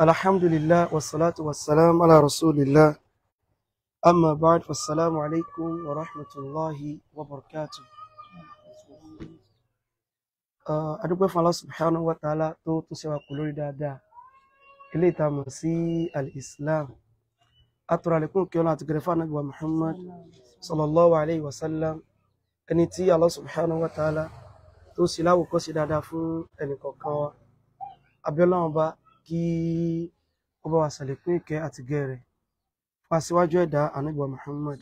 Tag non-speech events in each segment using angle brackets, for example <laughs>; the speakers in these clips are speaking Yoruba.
alhamdulillah wassalatu wassalam ala rasulillah. Amma ba'd wassalamu alaikum wa rahmatullahi wa barakatuh. Uh, adúpẹ́ fún Allah subhanahu wa ta'ala tó tún ṣe wa kù lórí dáadáa. Ilé ìtamọ̀ sí al-islam. Atọ́rọ àlékún kí ọlá àti gẹ̀rẹ́fà náà wa muhammad sallallahu alaihi wasallam ẹni tí Allah subhanahu wa ta'ala tó sì láwòkọ́ sí dáadáa fún ẹnìkọ̀ọ̀kan wa. Abẹ́lọ́wọ́n bá kí ó bá wa ṣàlékún ìkẹ́ àti gẹ̀rẹ̀ fún aṣíwájú ẹ̀dá ànábì wa muhammad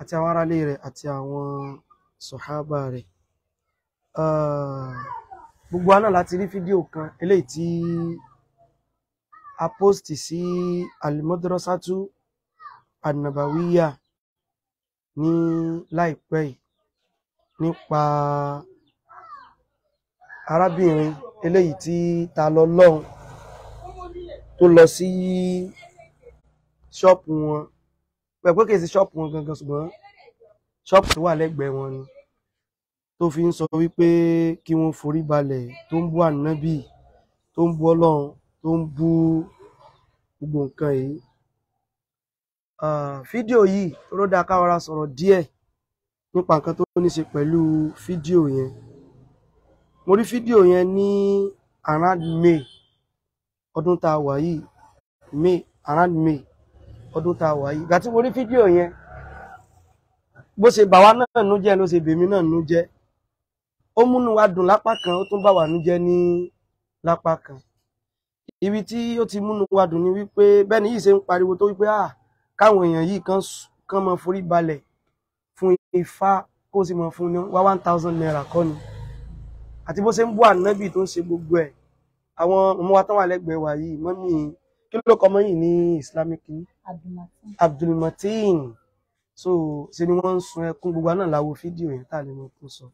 àti àwọn aráalé rẹ̀ àti àwọn sọ̀hábà rẹ̀. Ah, gbogbo wa náà láti rí fídíò kan eléyìí tí a pósìtì sí alimodrasatu annabawiya ní láìpẹ́ yìí nípa arábìnrin eléyìí tí ta lọ lọ́hùn tó lọ sí ṣọ́ọ̀pù wọn. Pẹ̀pẹ́ kìí sí ṣọ́ọ̀pù wọn gangan ṣùgbọ́n ṣọ́ọ̀pù tó wà lẹ́gbẹ̀ẹ́ wọn ni tó fi ń sọ wípé kí wọ́n forí balẹ̀ tó ń bú ànábì tó ń bú ọlọ́run tó ń bú gbogbo nǹkan yìí. Fídíò yìí ló dáa káwara sọ̀rọ̀ díẹ̀ nípa nǹkan tó ní ṣe pẹ̀lú fídíò yẹn. Mo rí fídíò yẹn ní around May ọdún tá a wà yìí May around May ọdún tá a wà yìí. Ìgbà tí mo rí fídíò yẹn bó ṣe bà náà nú jẹ́ ló ṣe bèmí náà nú jẹ́. Ó múnú wa dùn lápá kan ó tún bà wá nú jẹ́ ní lápá kan. Ibi tí ó ti múnú wa dùn ni wípé bẹ́ẹ̀ ni yìí ṣe ń pariwo tó wípé ah káwọn èèyàn yìí kan kan mọ forí balẹ̀ fún ifá kó sì mọ fún ní wá one thousand naira kọ́ ni. Àti bó ṣe ń bú ànábì tó ń ṣe gbogbo ẹ̀ àwọn ọmọ wa tán wà lẹ́gbẹ̀ẹ́ wa yìí mọ́mí kí ló kọ́ mọ́ yìí ní islamic ní Abdulmatin. abdulmateen. So ṣe ni wọ́n ń sun ẹkún gbogbo àná láwo fídíò yẹn tá a lè mọ tó sọ.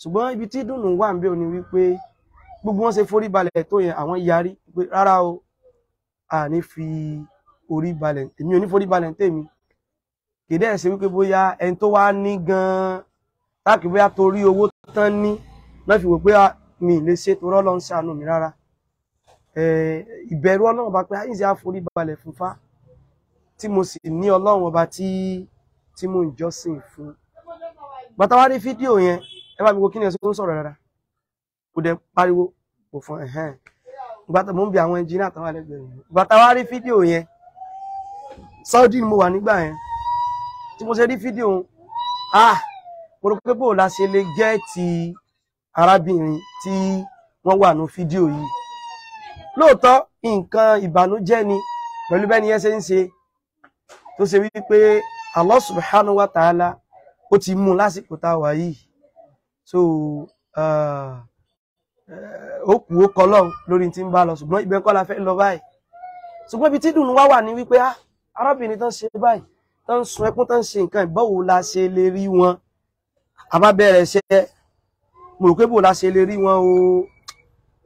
Ṣùgbọ́n ibi tí dùnú wà ń bẹ ní wípé gbogbo wọn ṣe forí balẹ̀ tó yẹn àwọn yarí pé rárá o a ní fi orí balẹ̀ èmi ò ní forí balẹ̀ tèmi kì í dẹ́ ṣe wípé bóyá ẹni tó wá ní gan-an táàkì bóyá torí owó tán ní náà fi wò pé ah, mi lè ṣe torí Ọlọ́run ṣàánú mi rárá. Ìbẹ̀rù Ọlọ́run bá pé àyíṣe àforí balẹ̀ fún fá? Tí mo sì ní ọlọ́run ọba tí tí mo ń jọ́sìn fún. Bàtà wá rí fídíò yẹn ẹ bá mi wo kí ni ẹsẹ tó ń sọ̀rọ̀ rárá kò dẹ̀ pariwo kò fún ẹ̀hẹ́n. Bàtà mo ń bi àwọn ẹnjìnìá àtàwọn ẹlẹgbẹ́ yẹn bàtà wá fídíò yẹn Saudi ni mo wà nígbà yẹn. Tí mo ṣe rí fídíò ah mo rò pé bò la lè jẹ́ ti arábìnrin tí wọ́n wà ní fídíò yìí. Lóòótọ́ nǹkan ìbànújẹ́ ni pẹ̀lú bẹ́ni yẹn ṣe ń ṣe tó ṣe wípé Allah subhanahu wa ta'ala ó ti mú lásìkò tá yìí. So ó kù ó kọlọ́n lórí tí ń bá lọ ṣùgbọ́n ibẹ̀ kọ́ la fẹ́ lọ báyìí. Ṣùgbọ́n ibi tí dùnú wá wà ní wípé ah, arábìnrin tán ṣe báyìí tán sun ẹkún tán ṣe nǹkan ìbáwo la ṣe lè rí wọn? Àbá bẹ̀rẹ̀ ṣe mo rò pé bò la ṣe lè rí wọn o.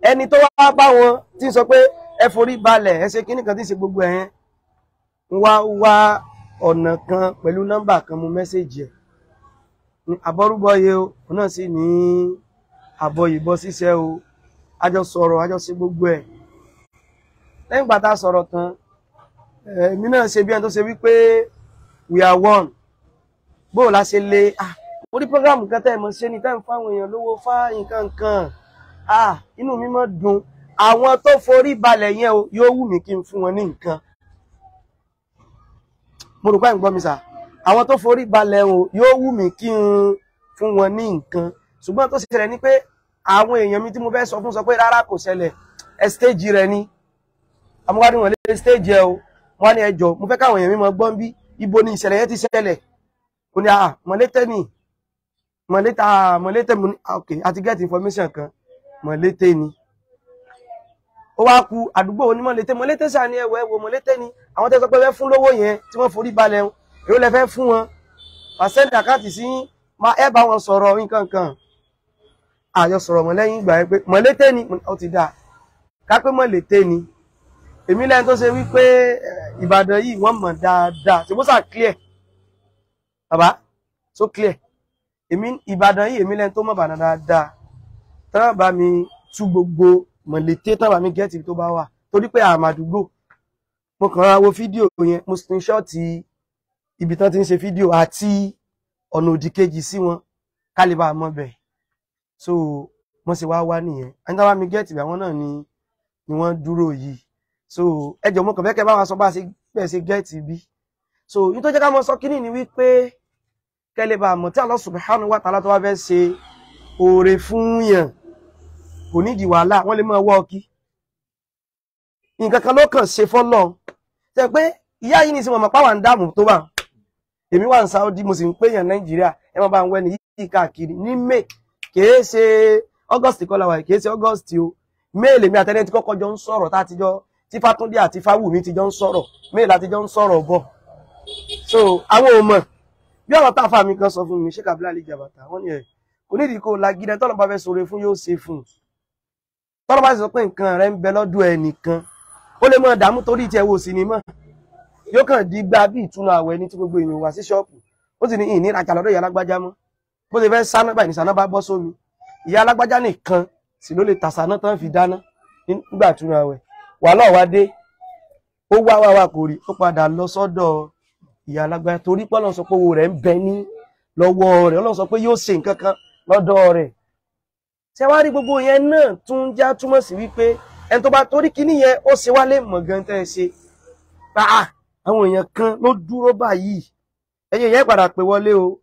Ẹni tó wá bá wọn tí ń sọ pé ẹ forí balẹ̀ ẹ ṣe kíní kan tí ń ṣe gbogbo ẹ̀ yẹn ń wá wá ọ̀nà kan pẹ̀lú nọ́mbà kan mú mẹ́sẹ̀jì ẹ̀. Àbọ̀rúbọ̀yé o òun náà sì ní àbọ̀ ìbọn ṣíṣẹ́ o. A jọ sọ̀rọ̀ a jọ ṣe gbogbo ẹ̀. Lẹ́yìn ìgbà tá a sọ̀rọ̀ tán èmi náà ṣe bí ẹni tó ṣe wípé we are one. Bó o la ṣe lè ah orí programu kan tẹ́ ẹ̀ mọ̀ ṣe ni tẹ́ ń fáwọn èèyàn lówó fá nǹkan kan. Ah inú mi mọ̀ dùn. Àwọn tó forí balẹ̀ yẹn o yóò wù mí kí n fún wọn ní nǹkan. Mo rò pé ń gbọ́ mi sà. Àwọn tó forí balẹ̀ o yóò wù mí kí n fún wọn ní nǹkan. Ṣùgbọ́n tó ṣẹlẹ̀ ni pé àwọn èèyàn mi tí mo fẹ́ sọ fún sọ pé rárá kò ṣẹlẹ̀. Ẹ stéèjì rẹ ni. Amúwádìí wọn lé stéèjì ẹ o. Wọn ní ẹjọ́ mo fẹ́ káwọn èèyàn mi mọ gbọ́n bí. Ibo ni ìṣẹ̀lẹ̀ yẹn ti ṣẹlẹ̀? Ó ní à mọ̀lété ni mọ̀lété à mọ̀lété mo ní ah, ok àti get information kan. Mọ̀lété ni. Ó wá ku àdúgbò onímọ̀lété mọ̀lété sà ní ẹwọ ẹwọ mọ̀lété ni. Àwọn tẹ́ sọ pé fẹ́ fún lówó yẹn tí wọ́n forí balẹ̀ wọn èrò lẹ fẹ́ fún wọn? Pàṣẹ́ntì àkáǹtì sí máa ẹ bá wọn sọ̀rọ̀ nǹkan kan àjọ sọ̀rọ̀ mọ́ lẹ́yìn ìgbà yẹn pé mọ̀lété ni. Ó ti dáa. Ká pé mọ̀lété ni. Èmi lẹ́yìn tó ṣe wípé eh, Ìbàdàn yìí wọ́n mọ̀ dáadáa. Ṣe bó sà clear? Bàbá so clear èmi Ìbàdàn yìí èmi lẹ́yìn tó mọ̀ Ìbàdàn dáadáa. Tán bá mi tú gbogbo mọ̀lété tán bá mi gẹ́ẹ̀tì tó bá wà. Torí pé àmàdúgbò mo kàn ra wo fídíò yẹn mo screenshot ibi tán ti ń ṣe fídíò àti ọ̀nà òdì kejì sí wọn. Ká lè bá so wọ́n sì wá wá nìyẹn. Ẹni tó bá mi gẹ́ẹ̀tì àwọn náà ni ni wọ́n dúró yìí. So ẹ jọ̀ọ́ mo kàn fẹ́ kẹ́ bá wa sọ bá a ṣe bẹ́ẹ̀ ṣe gẹ́ẹ̀tì so yìí tó jẹ́ ká mọ̀ sọ kínní ni wípé kẹ́lẹ́ bá a mọ̀ tí Allah subhanahu wa ta'ala tó wá fẹ́ ṣe oore fún yàn. Kò nídìí wàhálà wọ́n lè máa wọ́ ọ kí nǹkan kan ló kàn ṣe fọ́lọ́ ṣe pé ìyá yìí ní ìsinmi pàwọn ń dààmú tó bá. Èmi wà ní Saudi mo sì ń pèèyàn Nàìjíríà. Ẹ máa bá ń wẹ́ni yìí káàkiri. Ní May kìí ṣe August kọ́ la wà kìí ṣe August o. May lèmi àtẹnẹ́ ti kọ́kọ́ jọ ń sọ̀rọ̀ tá a ti jọ tí Fátúndé àti Fáwùmí ti jọ ń sọ̀rọ̀. May láti jọ ń sọ̀rọ̀ bọ̀. So àwọn ò bí ọ̀rọ̀ tá a fà mí kan sọ fún mi ṣé kàbílà lè jàbàtà wọ́n ní ẹ̀ kò nídìí kó lagídẹ tọ́lọ́ bá fẹ́ sọ̀rọ̀ fún yóò ṣe fún un. Tọ́lọ́ bá sọ pé nǹkan rẹ̀ ń bẹ lọ́dọ̀ ẹnìkan ó lè mọ̀ dààmú torí tiẹ̀ wò sí ni mọ̀. Yóò kàn di gba bí ìtúnu àwẹ̀ ní tí gbogbo èèyàn wá sí ṣọ́ọ̀pù. Ó sì ní ìní ìrajà lọ́dọ̀ ìyá alágbájá mọ́. Bó ṣe fẹ́ sáná báyìí nìsáná bá bọ́ sómi. Ìyá alágbájá nìkan sì ló lè tàṣáná tán fi dáná nígbà ìtúnu àwẹ̀. Wàhálà wá dé. Ó wá wá wá kò rí ó padà lọ sọ́dọ̀ ìyá alágbájá torí pé Ọlọ́run sọ pé owó rẹ̀ ń bẹ ní lọ́wọ́ rẹ̀. Ọlọ́run sọ pé yóò ṣe nǹkan kan lọ́dọ̀ rẹ̀. Ṣé wá rí gbogbo yẹn náà tún já túmọ̀ sí wípé ẹni tó bá torí kíní yẹn ó ṣe wálé mọ̀ gan tẹ́ ẹ ṣe. Pa àwọn èèyàn kan ló dúró báyìí. Ẹ̀yin yẹn padà pè wọlé o.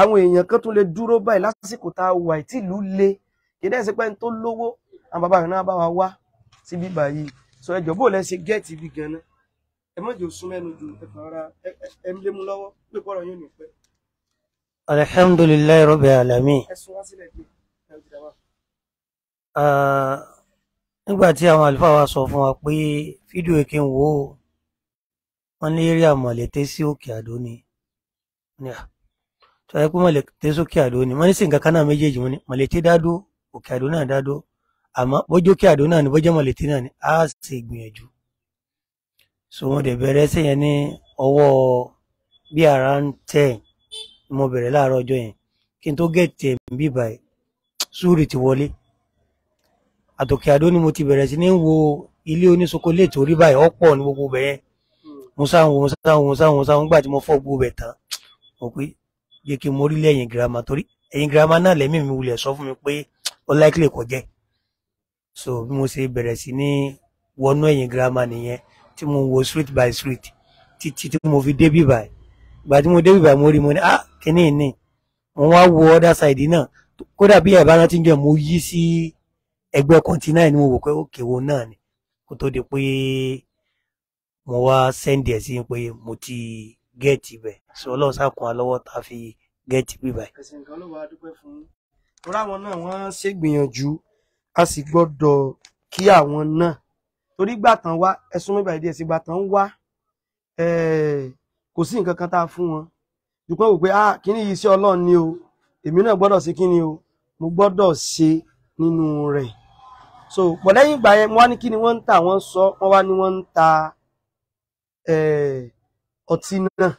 Àwọn èèyàn kan tún lè dúró báyìí lásìkò tá a wà tí ìlú le. Kì í dẹ́ ṣe pé ẹni tó lówó àwọn bàbá rẹ̀ náà bá wa wá síbí báyìí. Sọ ẹjọ́ bó lẹ ṣe gẹ́ẹ̀tì bí gan-an ẹ má jò sún mẹ́nu ju ẹ kàn ra ẹ ń lé mu lọ́wọ́ pé kọ́rọ̀ yóò ní pẹ́. Alhamdulillahi rabbil alamin. Ẹ sún wá sílẹ̀ díẹ̀. Ẹ ti dá wa. Nígbà tí àwọn àlùfáà wa sọ fún wa pé fídíò èké ń wò ó wọn ní eré àmọ̀lẹ́tẹ́ sí òkè àdó ni. Tó yẹ pé mọ̀lẹ́tẹ́ sókè àdó ni. Wọ́n ní sí nǹkan kan náà méjèèjì wọn ni mọ̀lẹ́tẹ́ dádó òkè àdó náà dádó. Àmọ́ bójú òkè àdó náà ni bójú mọ̀lẹ́tẹ́ náà ni á sì gbìyànjú so wọn dẹ̀ bẹ̀rẹ̀ ẹsẹ̀ yẹn ní ọwọ́ bí around ten ni mo bẹ̀rẹ̀ láàárọ̀ ọjọ́ yẹn. Kí n tó gẹ̀ẹ́tì ẹ̀ ń bí báyìí súrì ti wọlé. Àtòkè àdó ni mo ti bẹ̀rẹ̀ sí ní wo ilé oníṣokoléètì orí báyìí ọ̀pọ̀ ní gbogbo bẹ̀yẹn mo sáwọn mo sáwọn mo sáwọn mo sáwọn nígbà tí mo fọ́ gbogbo bẹ̀ tán mo pé jẹ́ kí n mórí lẹ́yìn girama torí ẹ̀yìn girama náà lẹ́mí mi wulẹ̀ sọ fún mi pé ó likely kò jẹ́. So bí mo ṣe bẹ̀rẹ̀ sí ní wọnú ẹ̀yìn girama nìyẹn tí mo wo street by street títí tí mo fi débí báyìí. Ìgbà tí mo débí báyìí mo rí mo ní ah kíní ní mo wá wo other side náà. Kódà bí ẹ̀ bá rántí jẹ́ mo yí sí ẹgbẹ́ kọ́ńtínà ni mo wò pé òkè wo náà ni. Kó tó di pé mo wá sẹ́ndì ẹ̀ sí pé mo ti gẹ́ẹ̀tì bẹ̀ sọ ọlọ́run sákun alọ́wọ́ tá a fi gẹ́ẹ̀tì bí báyìí. ẹ̀sìn nǹkan ló wà á dúpẹ́ fún. Yín torí àwọn náà wọ́n ṣègbìyànjú a sì gbọ́dọ̀ kí àwọn náà torí gbàtàn wá ẹ̀sùn mẹ́bàá ìdí ẹ̀sìn gbàtàn wá kò sí nǹkan kan tá a fún wọn. Dùpẹ́ wò pé ah kíní yìí iṣẹ́ ọlọ́run ni o. Èmi náà gbọ́dọ̀ ṣe kíni o. Mo gbọ́dọ̀ ṣe nínú rẹ̀. So pọ̀ lẹ́yìn ìgbà yẹn wá ní kí ni wọ́n ń tà wọ́n sọ wọ́n wá ní wọ́n ń ta ọtí náà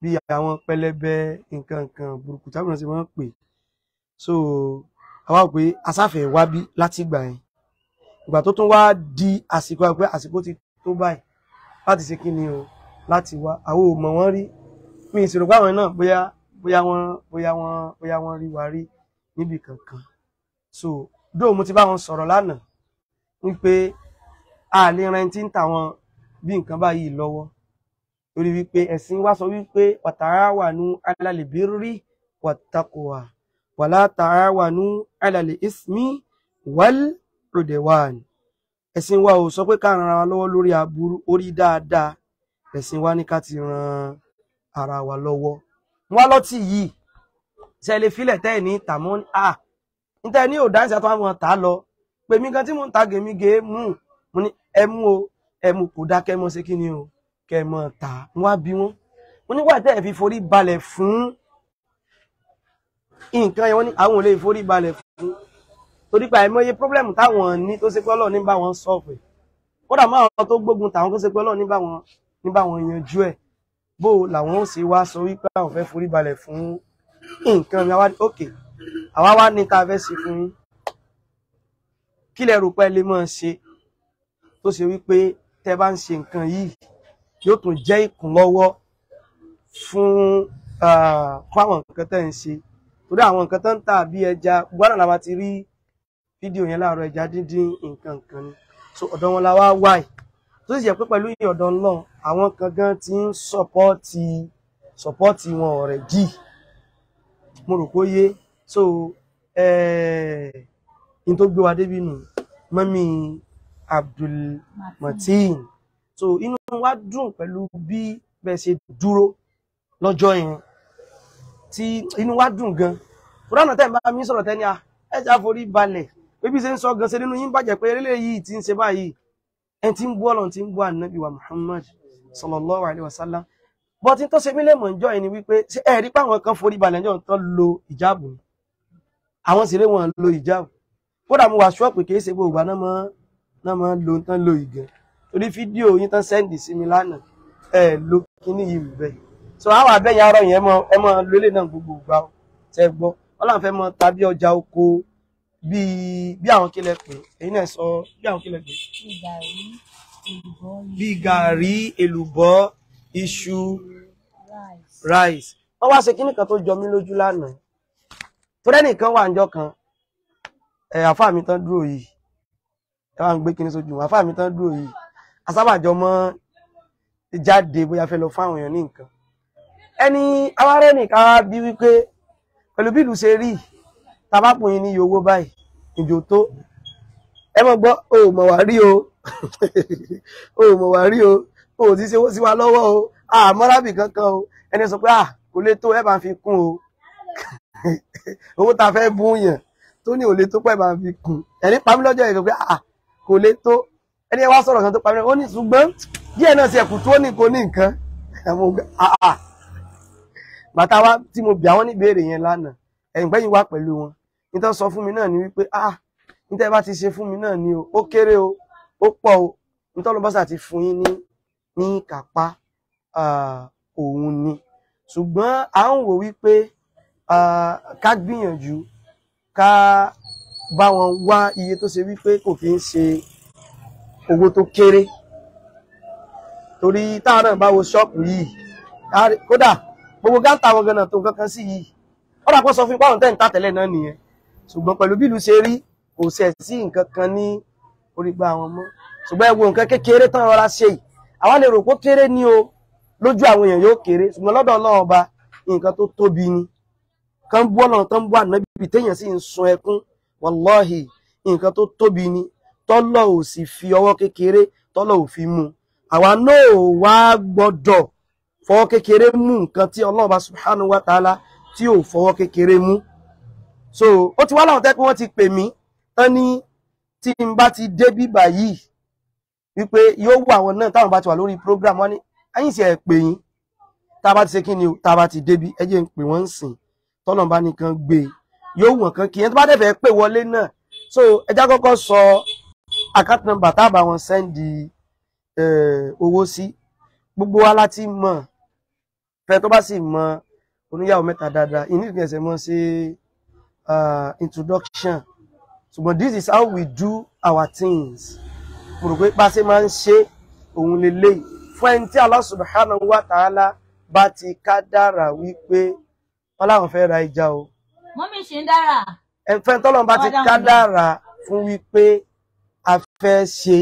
bí àwọn pẹlẹbẹ nǹkan nǹkan burúkú táwọn náà máa ń pè. So àwa pé asáfẹ́ wá bí láti yẹn ìgbà tó tún wá di àsìkò àpẹ àsìkò ti tó báyìí láti ṣe kí ni o? Láti wá. Àwọn ò mọ̀ wọ́n rí. Mi ìṣòro pé àwọn náà bóyá bóyá wọ́n bóyá wọ́n bóyá wọ́n rí wa rí níbì kankan. So dóò mo ti bá wọn sọ̀rọ̀ lánàá wípé a lè ran tí ń tà wọn bí nǹkan báyìí lọ́wọ́ torí wípé ẹ̀sìn wa sọ wípé wataawanu alal birri wattaqwa wala taawanu alal ismi wal udwan ẹ̀sìn wa ò sọ pé ká ran ara wa lọ́wọ́ lórí aburú orí dáadáa. Ẹ̀sìn wa ní ká ti ran ara wa lọ́wọ́. Wọn lọ́tì yìí ṣe lè filẹ̀ tẹ́ ẹ̀ ní tàmọ́ à níta ní ò dáńsì tà lọ. Pé mi gan tí mò ń ta gèmí gé mú. Mo ní ẹ mú o ẹ mú kò dákẹ́ mọ́ ṣe kí ni o? Kẹ́ mọ́ ta wọ́n á bí wọ́n. Mo nígbà tẹ́ ẹ̀ fi forí balẹ̀ fún. Nǹkan yẹn wọ́n ní àwọn ò lè forí balẹ̀ torí pé àìmọye pírọ́blẹ̀mù táwọn ní tó ṣe pé Ọlọ́run ní bá wọn sọ̀fù ẹ̀. Kódà mọ́ àwọn tó gbógun tàwọn tó ṣe pé Ọlọ́run ní bá wọn ní bá wọn yanjú ẹ̀. Bó làwọn ó ṣe wá sọ wípé àwọn fẹ́ forí balẹ̀ fún nǹkan mi àwa òkè àwa wá ní ká fẹ́ ṣe fún yín. Kí lẹ rò pé ẹ lè máa ṣe tó ṣe wípé tẹ́ bá ń ṣe nǹkan yìí yóò tún jẹ́ ìkúnlọ́wọ́ fún fún àwọn nǹkan tẹ́ ń ṣe? Torí àwọn nǹkan tó ń tà bí ẹja gbọ́dọ̀ làwa ti rí fídíò yẹn láàárọ̀ ẹja díndín nǹkan nǹkan ni. So ọ̀dọ̀ wọn la wá wáì tó sì jẹ́ pé pẹ̀lú ìyẹn ọ̀dọ̀ náà àwọn kan ti ń sọpọ́ọ̀tì sọpọ́ọ̀tì wọn ọ̀rẹ́ jì. Mo rò pé ó yé. So n tó gbé wa débi nù mọ́mí Abdulmateen. So inú wa dùn pẹ̀lú bí bẹ́ẹ̀ ṣe dúró lọ́jọ́ yẹn. Tí inú wa dùn gan. Fúlànà tẹ́ ń bá mi sọ̀rọ̀ tẹ́ni à ẹ já forí balẹ̀ pé bí ṣe ń sọ gan ṣe nínú yín bàjẹ́ pé eré yìí ti ń ṣe báyìí. Ẹni tí ń bú ọlọ́run tí ń bú ànábì wa Muhammad sallallahu alayhi wa sallam bọ́tí tó ṣe mí lè mọ̀ ǹjọ́ yẹn ni wípé ṣé ẹ rí pé àwọn kan forí balẹ̀ ǹjọ́ tán lo ìjáàbù ni? Àwọn sì rí wọn lo ìjáàbù. Kódà mo wà ṣọ́ọ̀pù kì í ṣe gbogbo àná mọ́ náà mọ́ lo tán lo ìgàn. Torí fídíò yín tán sẹ́ndì sí mi lánàá ẹ lo kíní yìí bẹ́ẹ̀ so àwọn abẹ́yìn arọ yẹn ẹ mọ lólè náà gbogbo ìgbà ó tẹ gbọ́? Wọn làwọn fẹ́ mọ oko bíi bí àwọn kílẹ̀ pé èyí náà sọ bí àwọn kílẹ̀ pé bíi gàrí èlùbọ́ iṣu rice. Wọ́n wá ṣe kíní kan tó jọ mí lójú lánàá. Torí ẹnìkan wà níjọ́ kan ẹ àfáà mi tán dúró yìí. Ẹ wá ń gbé kíní sójú àfáà mi tán dúró yìí. Asábàjọ mọ jáde bóyá fẹ́ lọ fún àwọn èèyàn ní nǹkan. Ẹni awárẹ́ nìkan wá bí wípé pẹ̀lú bí ìlú ṣe rí tabapò yín ní iye owó báyìí ìjò tó. Ẹ mọ̀ gbọ́ o ò mọ̀ wá rí o. <laughs> O ò mọ̀ wá rí o. O ò ti ṣe owó sí wa lọ́wọ́ o. Àmọ́rábì kankan o. Ẹni sọ pé à kò lè tó ẹ bá fi kún o. <laughs> Owó tá a fẹ́ bún yàn tó ní ò lè tó pẹ́ bá fi kún. Ẹni pamí lọ́jọ́ yìí pé à kò lè tó. Ẹni ẹ wá sọ̀rọ̀ kan tó pamí ó ní ṣùgbọ́n díẹ̀ náà ṣe ẹ̀kú tó ní kò ní nǹkan. Bàtà wa tí mo bì àwọn níbèrè yẹn lánàá ẹ̀yìn gbẹ́yìn wá pẹ̀lú wọn nítorí sọ fún mi náà ni wípé ah nítorí bá ti ṣe fún mi náà ni o ó kéré o ó pọ̀ o. Nítorí bọ́sà ti fún yín ní ní kápá òun ni. Ṣùgbọ́n à ń wò wípé ká gbìyànjú ká bá wọn wá iye tó ṣe wípé kò kí ń ṣe owó tó kéré. Torí táwọn náà bá wo ṣọ́ọ̀pù yìí kódà gbogbo gáńtà wọn ganan tó nǹkan kan sí yìí. Dà kó sọ fún pàwọn tẹ́ ń tà tẹ́lẹ̀ náà nìyẹn ṣùgbọ́n pẹ̀lú bí ìlú ṣe rí kò ṣẹ̀ sí nǹkan kan ní orígbà wọn mọ́. Ṣùgbọ́n ẹ wo nǹkan kékeré tán rọra ṣe yìí àwa lè rò pé kéré ní o. Lójú àwọn èèyàn yóò kéré ṣùgbọ́n lọ́dọ̀ Ọlọ́run ọba nǹkan tó tóbi ni. Kan bú Ọlọ́run tán bú ànábì téèyàn sì ń sun ẹkún wàláhì nǹkan tó tóbi ni. Tọ́lọ̀ ò sì fi ọwọ́ kékeré tọ́lọ̀ ò fi mú. Àwa náà wá gbọ́dọ̀ fọwọ́ kékeré mú nǹkan tí Ọlọ́run bá subhanahu wa ta'ala tí ò fọwọ́ kékeré mú so ó ti wá láwọn tẹ́ pé wọ́n ti pè mí tán ní tí n bá ti dé bíbà yìí wípé yóò wù àwọn náà táwọn bá ti wà lórí program wọn ní ẹ̀yìn sì ẹ̀ pè yín. Tá a bá ti ṣe kí ni o? Tá a bá ti débi ẹ jẹ́ ń pè wọ́n ń sìn. Tọ́nà bá nìkan gbé yóò wọ̀n kan kí ẹni tó bá dẹ̀ pè wọlé náà so ẹ já kọ́kọ́ sọ account number tá a bá wọn sẹ́ndì owó sí. Gbogbo wa láti mọ̀. Fẹ́ tó bá sì mọ oníyàwó mẹ́ta dáadáa ìní ẹsẹ̀ mọ́ sí introduction. Ṣùgbọ́n this is how we do our things. Mo rò pé pàṣẹ máa ń ṣe òun lélẹ́yìí. Fún ẹni tí Allah subhanahu wa ta'ala bá ti ká dára wípé wọn láwọn fẹ́ ra ìjà o. Mọ́mí ṣe ń dára. ẹ̀fẹ́ tọ́lọ́n bá ti ká dára fún wípé a fẹ́ ṣe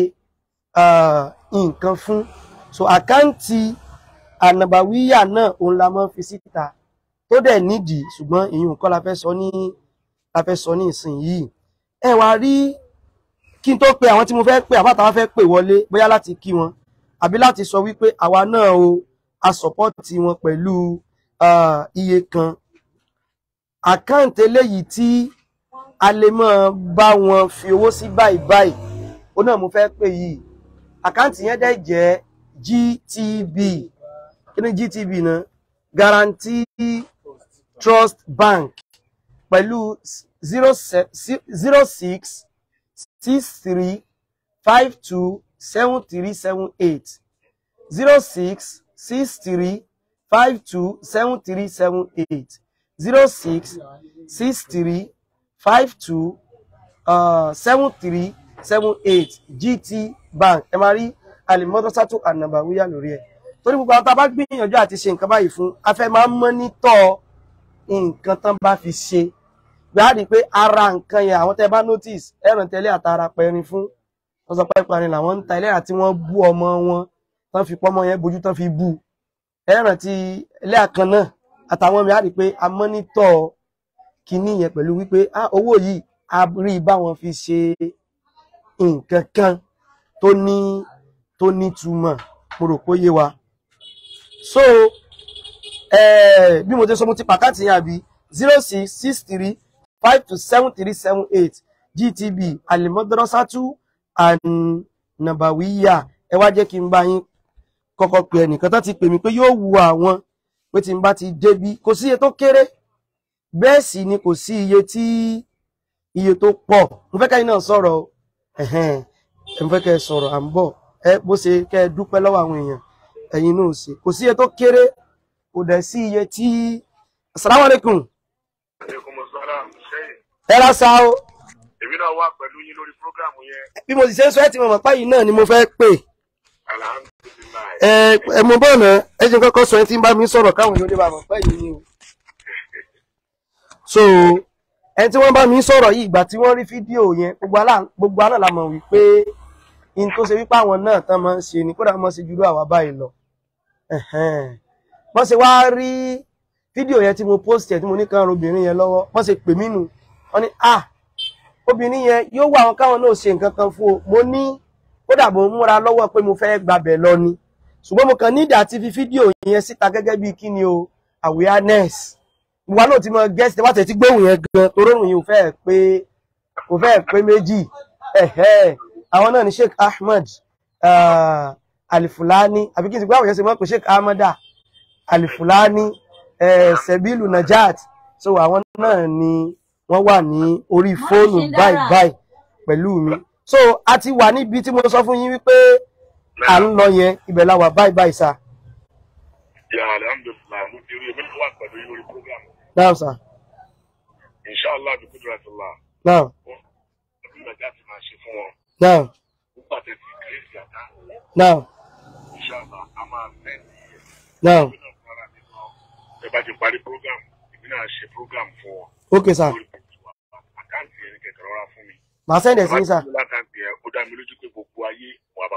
nǹkan fún. So àkáǹtì ànàbàwíyà náà òun la máa ń fi síta. Tó dẹ̀ nídìí ṣùgbọ́n èyí nǹkan la fẹ́ sọ ní la fẹ́ sọ ní ìsìn yìí. Ẹ wá rí kí n tó pe àwọn tí mo fẹ́ pè àbáta fẹ́ pè wọlé bóyá láti kí wọn àbí láti sọ wípé àwa náà o a sọpọ́tì wọn pẹ̀lú iye kan. Àkáǹtì eléyìí tí a lè máa bá wọn fi owó sí báyìí báyìí ó náà mo fẹ́ pè yìí. Àkáǹtì yẹn dẹ̀ jẹ́ GTB kí ni GTB náà? Guarantee Trust Bank pẹ̀lú zero six six three five two seven three seven eight. Zero six six three five two seven three seven eight. Zero six six three five two uh seven three seven eight. Gt bank. Ẹ máa rí alimọ́tọ́sátò ànàbàwíyà lórí ẹ̀. Torí gbogbo àwọn tá a bá gbìyànjú àti ṣe nǹkan báyìí fún a fẹ́ máa mọ́nítọ̀ nǹkan tán bá fi ṣe gbáàdì pé ara nǹkan yẹn àwọn tẹ́ bá notice ẹ̀ràn tẹ́lẹ̀ àtàrà pẹ̀rin fún. Wọ́n sọ pé pẹ̀rin làwọn ń ta ẹlẹ́yà tí wọ́n bú ọmọ wọn tán fi pọ́mọ yẹn bójú tán fi bú. Ẹ̀ràn ti ẹlẹ́yà kan náà àtàwọn mi á rí i pé a mọ́nítọ̀ kinní yẹn pẹ̀lú wípé owó yìí a rí báwọn fi ṣe nǹkan kan tó ní tó nítumọ̀ mo rò pé ó yé wa. So eh, bí mo ti sọ mo ti pàkáǹtì yẹn zero six six three five two seven three seven eight gtb alimọdọrọsátú and nabawiya. Ẹ wá jẹ́ kí n bá yín kọ́kọ́ pe ẹnìkan tó ti pè mí pé yóò wu àwọn pé tí n bá ti débi kò sí iye tó kéré. Bẹ́ẹ̀ sì ni kò sí iye tí iye tó pọ̀. Mo fẹ́ kẹ́yìn náà sọ̀rọ̀ mo fẹ́ kẹ́ sọ̀rọ̀ à ń bọ̀. Ẹ bó ṣe kẹ́ ẹ dúpẹ́ lọ́wọ́ àwọn èèyàn ẹ̀yin náà ṣe. Kò sí iye tó kéré kò dẹ̀ sí iye tí asalaamualeykum. Ẹ ra sa o. Èmi náà wà pẹ̀lú yín lórí prógrámù yẹn. bí mo sì ṣe ń sọ ẹ ti mọ̀ mọ̀ páyì náà ni mo fẹ́ pè. Ẹ mo bọ̀ náà ẹ jẹ́ kọ́kọ́ sọ ẹ tí ń bá mi sọ̀rọ̀ káwọn èèyàn lè bá mọ̀ páyì ni o. so ẹni tí wọ́n bá mi sọ̀rọ̀ yìí ìgbà tí wọ́n rí fídíò yẹn gbogbo alá la mọ̀ wípé in tó ṣe wípé àwọn náà tán máa ń ṣe ni kódà máa ṣe jùlọ àwa báyìí lọ. Wọ́n ṣe wá rí fídíò yẹn tí mo post ẹ̀ tí mo ní kan obìnrin yẹn lọ́wọ́ wọ́n ṣe pè mí nù wọ́n ah obìnrin yẹn yóò wá àwọn káwọn náà ṣe nǹkan kan fún o. Mo ní mo ń múra lọ́wọ́ pé mo fẹ́ gbabẹ̀ lọ ni. Ṣùgbọ́n mo kàn ní ìdá àti fi fídíò yẹn síta gẹ́gẹ́ bíi kí ni o awareness. Ìwà náà ti mọ gẹ́sì wá tẹ̀ tí gbóhùn yẹn gan toró òun yìí ò fẹ́ pé kò fẹ́ pé méjì. Ẹ̀hẹ́ àwọn náà ni Sheikh Ahmed ah, Alifulani àbí kí n ti gbọ́ àwọn yẹn ṣe mọ́ pé Sheikh Ahmeda Alifulani eh, Sebilu Najat. So àwọn náà ni wọ́n wà ní orí fóònù báyìí báyìí pẹ̀lú mi so a ti wà níbi tí mo sọ fún yín wípé à ń lọ yẹn ibẹ̀ la wà báyìí báyìí sá Ya alhamdulilayi mo ti rí èmi wà pẹ̀lú yín lórí prógrámù. náà sá Inshallah bí kúndùrà tó la. náà Ẹbí nàjà ti máa ṣe fún wọn. náà Nígbà tẹ̀ ti kírèsì àdá. náà Inshallah a máa fẹ́ ní ẹ̀. lọ. Ẹ bá ti parí prógrámù, èmi náà ṣe prógrámù fún wọn. ok sá Lórí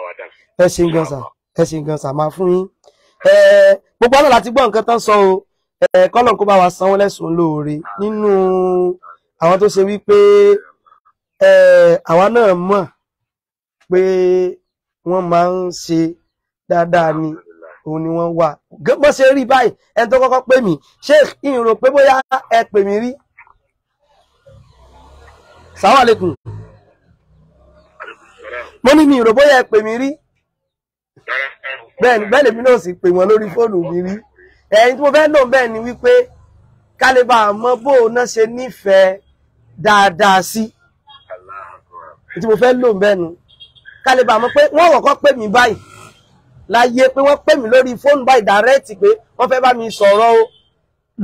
wa dá sí. ẹ ṣeun gan sá ẹ ṣeun gan sá máa fún yín. Gbogbo ọ̀nà láti gbọ́ nǹkan tán sọ o. Kọ́lọ̀ kó bá wa san wọ́n lẹ́sùn lóore nínú àwọn tó ṣe wípé àwa náà mọ̀ pé wọ́n máa ń ṣe dáadáa ni òun ni wọ́n wà. Bó ṣe rí báyìí ẹni tó kọ́kọ́ pè mí ṣé ìyìn rò pé bóyá ẹ pè mí rí. Sàwọn àlékún. Mo ní mi ìrò bóyá ẹ pè mí rí. Bẹ́ẹ̀ bẹ́ẹ̀ lèmi náà sì pè wọ́n lórí fóònù mi rí. Ẹ̀yin tí mo fẹ́ lò bẹ́ẹ̀ ni wípé kálíbà mọ bó o náà ṣe nífẹ̀ẹ́ dáadáa sí. Tí mo fẹ́ lò bẹ́ẹ̀ nu kálíbà mọ pé wọ́n kọ́kọ́ pè mí báyìí láyé pé wọ́n pè mí lórí fóònù báyìí dàrẹ́ẹ̀tì pé wọ́n fẹ́ bá mi sọ̀rọ̀ o.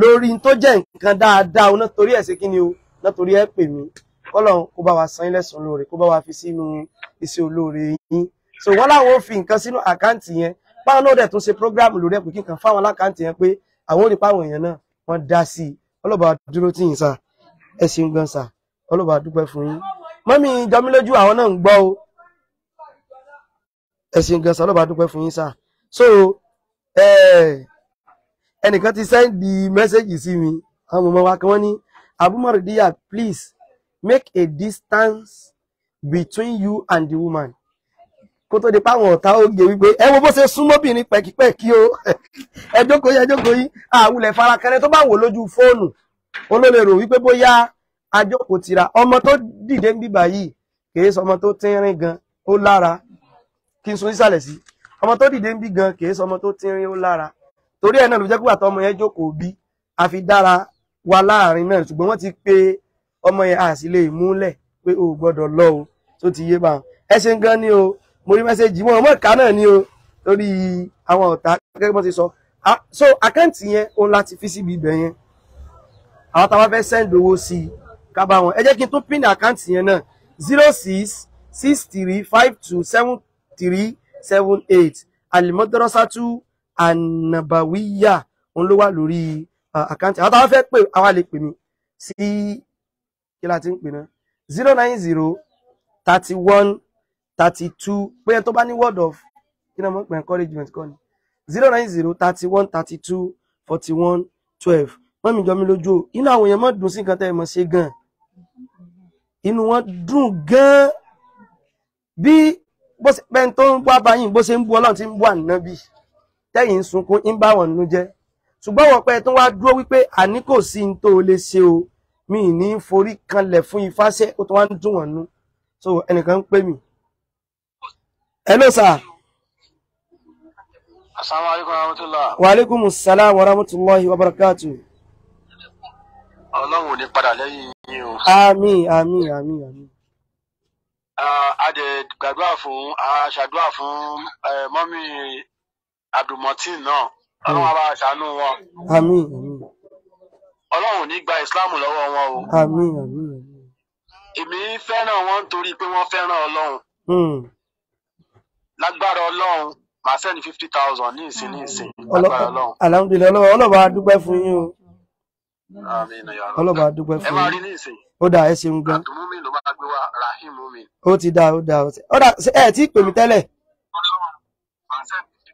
Lórí tó jẹ́ nǹkan dáadáa o náà torí ẹ̀ ṣe kí ni o? Náà torí ẹ̀ pè mí kọ́lọ́run kó bá wa san yín lẹ́san lóore kó bá wa fi sínú iṣẹ́ olóore yín. So wọ́n láwọn ò fi nǹkan sínú àkáǹtì yẹn. Báwọn náà dẹ̀ tún ṣe prógráàmù lórí ẹ̀ pé kíkan fáwọn alákáǹtì yẹn pé àwọn òrìpá àwọn èèyàn náà wọ́n dá sí i. Ọlọ́ba dúró tì yín sà. Ẹ ṣeun gan sà. Ọlọ́ba dúpẹ́ fún yín. Mọ́mí jọmílójú àwọn náà ń gbọ́ o. Ẹ ṣeun gan sà. Ọlọ́ba dúpẹ́ fún yín sà. So ẹnìkan ti sẹ́ndì mẹ́sẹ̀gì sí mi. Àwọn ọmọ wa kan wọ́n ní abumaridiya please make a distance between you and the woman. Kó tó di páwọn ọ̀tá oge wípé ẹ wo bó ṣe súnmọ́bìnrin pẹ̀kípẹ̀kí o. <laughs> Ẹ jókòó yín ẹ jókòó yín. Àwùlẹ̀ farakẹrẹ tó bá wò lójú fóònù. Ó ló lè rò wípé bóyá ajókòó tira. Ọmọ tó dìde ń bíbà yìí kìí sọ ọmọ tó tínrín gan ó lára. Kí n sun sísàlẹ̀ sí. Ọmọ tó dìde ń bí gan kìí sọ ọmọ tó tínrín ó lára. Torí ẹ̀ náà ló jẹ́ pé àtọ́ ọmọ yẹn jókòó bí a dára wa láàárín náà. Ṣùgbọ́n wọ́n ti pe ọmọ yẹn a lè múlẹ̀ pé o gbọ́dọ̀ lọ o tó ti yé bá wọn. Ẹ ṣe gan ni o mo rí mẹ́sẹ̀jì wọn ọmọ ìka náà ni o lórí àwọn ọ̀tá gẹ́gẹ́ wọ́n ti sọ. So àkáǹtì yẹn òun láti fi síbi ibẹ̀ yẹn. Àwọn táwa fẹ́ send owó sí i ká bá wọn. Ẹ jẹ́ kí n tún pin àkáǹtì yẹn náà. Zero six six three five two seven three seven eight. Alimodarasatu anabawiya òun ló wà lórí àkáǹtì. Àwọn táwọn fẹ́ pè àwa lè pè mí sí kí la ń pè náà? zero nine zero thirty one thirty two. Bóyá tó bá ní word of kí ni wọ́n pè encouragement kọ́ ni? zero nine zero thirty one thirty two forty one twelve. Mi jọ mi lójú o inú àwọn èèyàn mọ́ dùn sí nǹkan tẹ́ ẹ mọ̀ ṣe gan. Inú wọn dùn gan. Bí bó ṣe pẹ́ tó ń bú abáyìn bó ṣe ń bú ọlọ́run tí ń bú ànábì tẹ́yìn ń sunkún ń bá wọn nínú jẹ́. Ṣùgbọ́n wọn pẹ́ tó wá dúró wípé àní kò sí ní tó o lè ṣe o mi ní forí kanlẹ̀ fún ifáṣẹ́ ó tó wá ń dùn wọ́n nú so ẹnìkan ń pè mí. hello sir asalaamualeykum rahmatulah wa aleykum salaam wa rahmatulahi wa barakatu. ọlọ́run ò ní padà lẹ́yìn yín o. àmín àmín àmín àmín. Ah, a dẹ̀ gbàdúrà fún a ṣàdúrà fún mọ́mí abdulmotin náà ọlọ́run á bá wa ṣàánú wọn àmín àmín ọlọ́run ní gba ìsìláàmù lọ́wọ́ wọn o. àmín àmín àmín. èmi fẹ́ràn wọn nítorí pé wọ́n fẹ́ràn ọlọ́run Hmm. lágbára ọlọ́run màá sẹ́ni fifty thousand ní ìsìn ní ìsìn lágbára ọlọ́run. alhamdulilayi ọlọ́ba ọlọ́ba a dúpẹ́ fún yín o àmín ọlọ́ba a dúpẹ́ ẹ fún máa rí yín ní ìsìn ó dà ẹ ṣeun gan abdulmumin ló máa gbé wa rahim mumin. ó ti dà ó dà ó ti ó dà ẹ ì pè mí tẹ́lẹ̀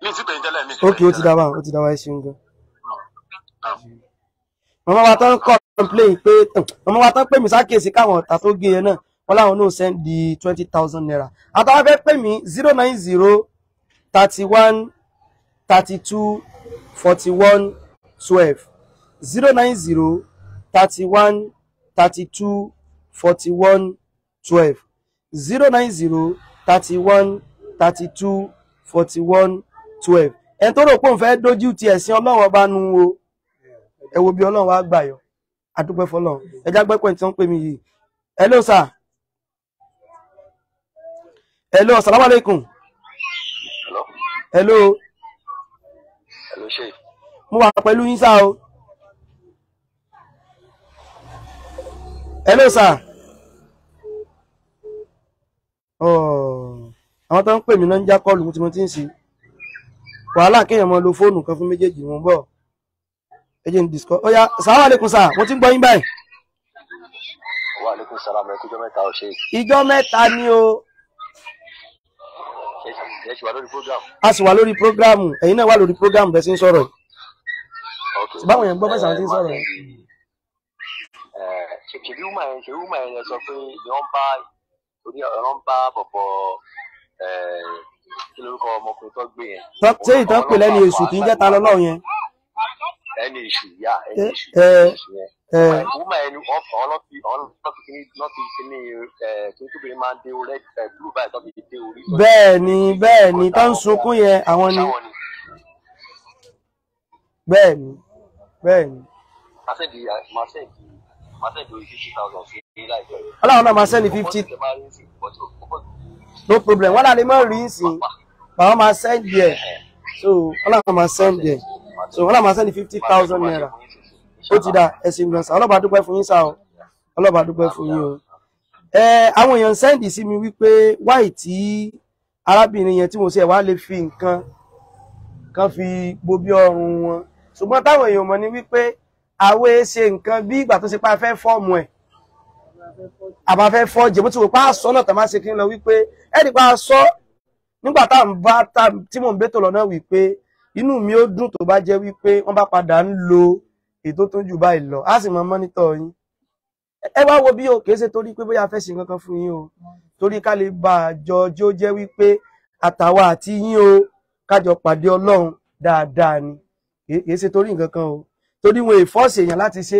mi ti pè ní tẹ́lẹ̀ mi ti pè ó ní ti tẹ́lẹ̀. dà wá ó ti dà wá ẹ ṣeun gan. Màmá wa tán complain pé màmá wa tán pè mí sákèsí káwọn ọ̀tá tó gé yẹn náà wọ́n láwọn náà send di twenty thousand naira. Àtàwọn fẹ́ pè mí zero nine zero thirty one thirty two forty one twelve. Zero nine zero thirty one thirty two forty one twelve. Zero nine zero thirty one thirty two forty one twelve. Ẹni tó rò pé òun fẹ́ dójú ti ẹ̀sìn ọlọ́run ọba nu o ẹ wo bí ọlọ́run wá gbà yọ. Adúpẹ́ fọlọ́run. Ẹjá gbẹ́pẹ́ tí wọ́n pè mí yìí. Hello sir. Hello assalamu alaikum. Hello? hello. Hello, Sheikh. mo wà pẹ̀lú yín sá o. Hello sir. Oh, àwọn tó ń pè mí náà ń já kọlù mo tí mo ti ń ṣe. Wàhálà kéèyàn máa lo fóònù kan fún méjèèjì wọn bọ̀ ẹ jẹ́ n discuss. Ó yá assalamu alaikum sir. Mo ti ń gbọ́ yín báyìí. Wa alaikum salam ẹ kújọ́ mẹ́ta ọ̀ Sheikh. ìjọ mẹ́ta ni o. Ẹ ṣì wà lórí program. a sì wà lórí prógráàmù ẹ̀yin náà wà lórí prógráàmù bẹ́ẹ̀ sí ń sọ̀rọ̀. Yìí báwọn èèyàn gbọ́ bẹ́ẹ̀ sàwọn tí ń sọ̀rọ̀? Yìí ṣèbí wúmà yẹn ṣèbí wúmà yẹn sọ pé ìyọ́n bá torí ọ̀rọ̀ ń bá bọ̀bọ̀ kí lórúkọ ọmọkùnrin tó gbé yẹn. Ṣé ìtàn pè lẹ́ni èṣù tí ń jẹ́ ta lọ́lọ́run yẹn Ẹni èṣù yá ẹni Ẹ- èṣù ẹ- yẹn. ẹ Wúmà yẹn ni ọlọ́fi ọlọ́fi kìíní lọ́fi kìíní tóbi máa ń dé red blue báyìí tó fi dé orí. bẹ́ẹ̀ ni bẹ́ẹ̀ ni tó ń sunkún yẹn àwọn ni. Bẹ́ẹ̀ ni bẹ́ẹ̀ ni orí sí ọlọ́run náà máa sẹ́ni fifty. no problem wọ́n lálẹ́ mọ́ rí ìsìn báwọn máa sẹ́ndì ẹ̀ so ọlọ́run máa sẹ́ndì ẹ̀ so ọlọ́run máa sẹ́ndì fifty thousand naira. Ó ti dà ẹ̀sìn gan sa ọlọ́ba dúpẹ́ fún yín sá o. Ọlọ́ba dúpẹ́ fún yín o. Ẹ àwọn èèyàn sẹ́ndì sí mi wípé wáì tí arábìnrin yẹn tí mo ṣe wá lè fi nǹkan kan fi gbóbi ọrùn wọn. Ṣùgbọ́n táwọn èèyàn mọ̀ ní wípé àwọ̀ ṣe nǹkan bí ìgbà tó ṣe pa fẹ́ fọ́ọ̀mù ẹ̀. Àbá fẹ́ fọ́ jẹ́ bó ti wò pa àṣọ náà máa ṣe kí n lọ wípé ẹ̀ẹ́dì pa aṣọ nígbà tá à ń bá tí mò ń bẹ́tò lọ́nà wípé inú mi ó dùn tó bá jẹ́ wípé wọ́n bá padà ń lo ètò tó ń jù báyìí lọ. Á sì mọ mọ́nítọ̀ yín. Ẹ wá wo bí o kìí ṣe torí pé bóyá fẹ́ ṣe nǹkan kan fún yín o. Torí ká lè bá àjọ tí ó jẹ́ wípé àtàwa àti yín o kájọ pàdé ọlọ́run dáadáa ni. Kìí ṣe torí nǹkan kan o. Torí wọn èèfọ́ọ̀sì èèyàn láti ṣe.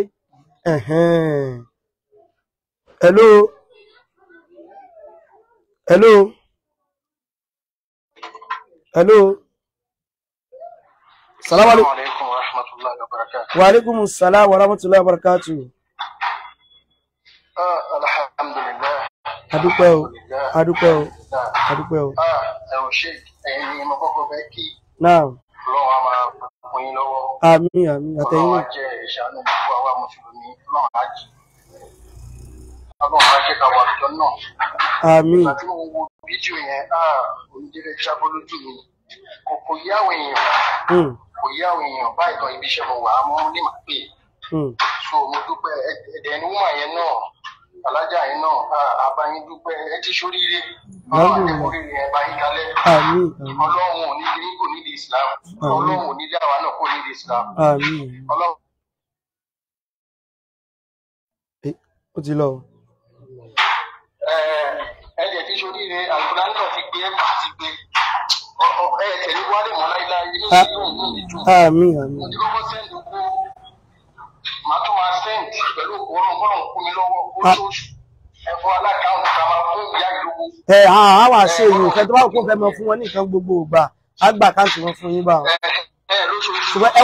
Hello? Hello? Hello salamu alaikum wa rahmatullahi wa barakatuh. wa alaikum salam wa rahmatullahi wa barakatuh Ah, alhamdulillah. adúpẹ́ o adúpẹ́ o Ah, adúpẹ́ o ẹ ò ṣe ẹ̀yin mo kọ́kọ́ fẹ́ kí náà Ọlọ́run á máa pín in lọ́wọ́. àmín àmín àtẹ̀yìn Ọlọ́run á jẹ́ ìṣàánú gbogbo àwa mùsùlùmí. Ọlọ́run á jì. ọlọ́run á jẹ́ ká wà lọ́jọ́ náà. àmín ìgbà tí mo wo fídíò yẹn ah onídìrí jábọ́ lójú mi kò kò yá àwọn èèyàn. Hmm, kò yá àwọn èèyàn báyìí kan ibi iṣẹ́ mo wà á mọ́ ní màá pè. É hmm. so mo dúpẹ́ ẹ- ẹ̀dẹ̀ ní wúmà yẹn náà alájà yẹn náà àbáyín dúpẹ́. Ẹ ti ṣoríire. Ọlọ́run àdékòríire ẹ bá yín kalẹ̀. Ọlọ́run ò ní ní kò ní di islam. Ọlọ́run ò ní dí àwa náà kò ní di islam. Ọlọ́run. Eh, ó ti lọ tí soríire àlùkùránì náà ti gbé ẹ̀kọ́ ti gbé. Ọ- ọ- ẹ̀ tẹ̀lé wálé mọ́ láíláí inú Ah. ìlú ìlú ìlú àmín àmín mo ti kọ́kọ́ sẹ́ǹdì owó màá tún máa sẹ́ǹdì pẹ̀lú bọ́lọ̀ ń kún mi lọ́wọ́ oṣooṣù ẹ̀fọ́ alákàáhùn ká máa fún ìyá ìlú ẹ á á wà ṣe èyí ìfẹ́ tó bá kó fẹ́ mọ fún wọn ní nǹkan gbogbo ìgbà á gbà káǹtì wọn fún yín bá wọn. ẹ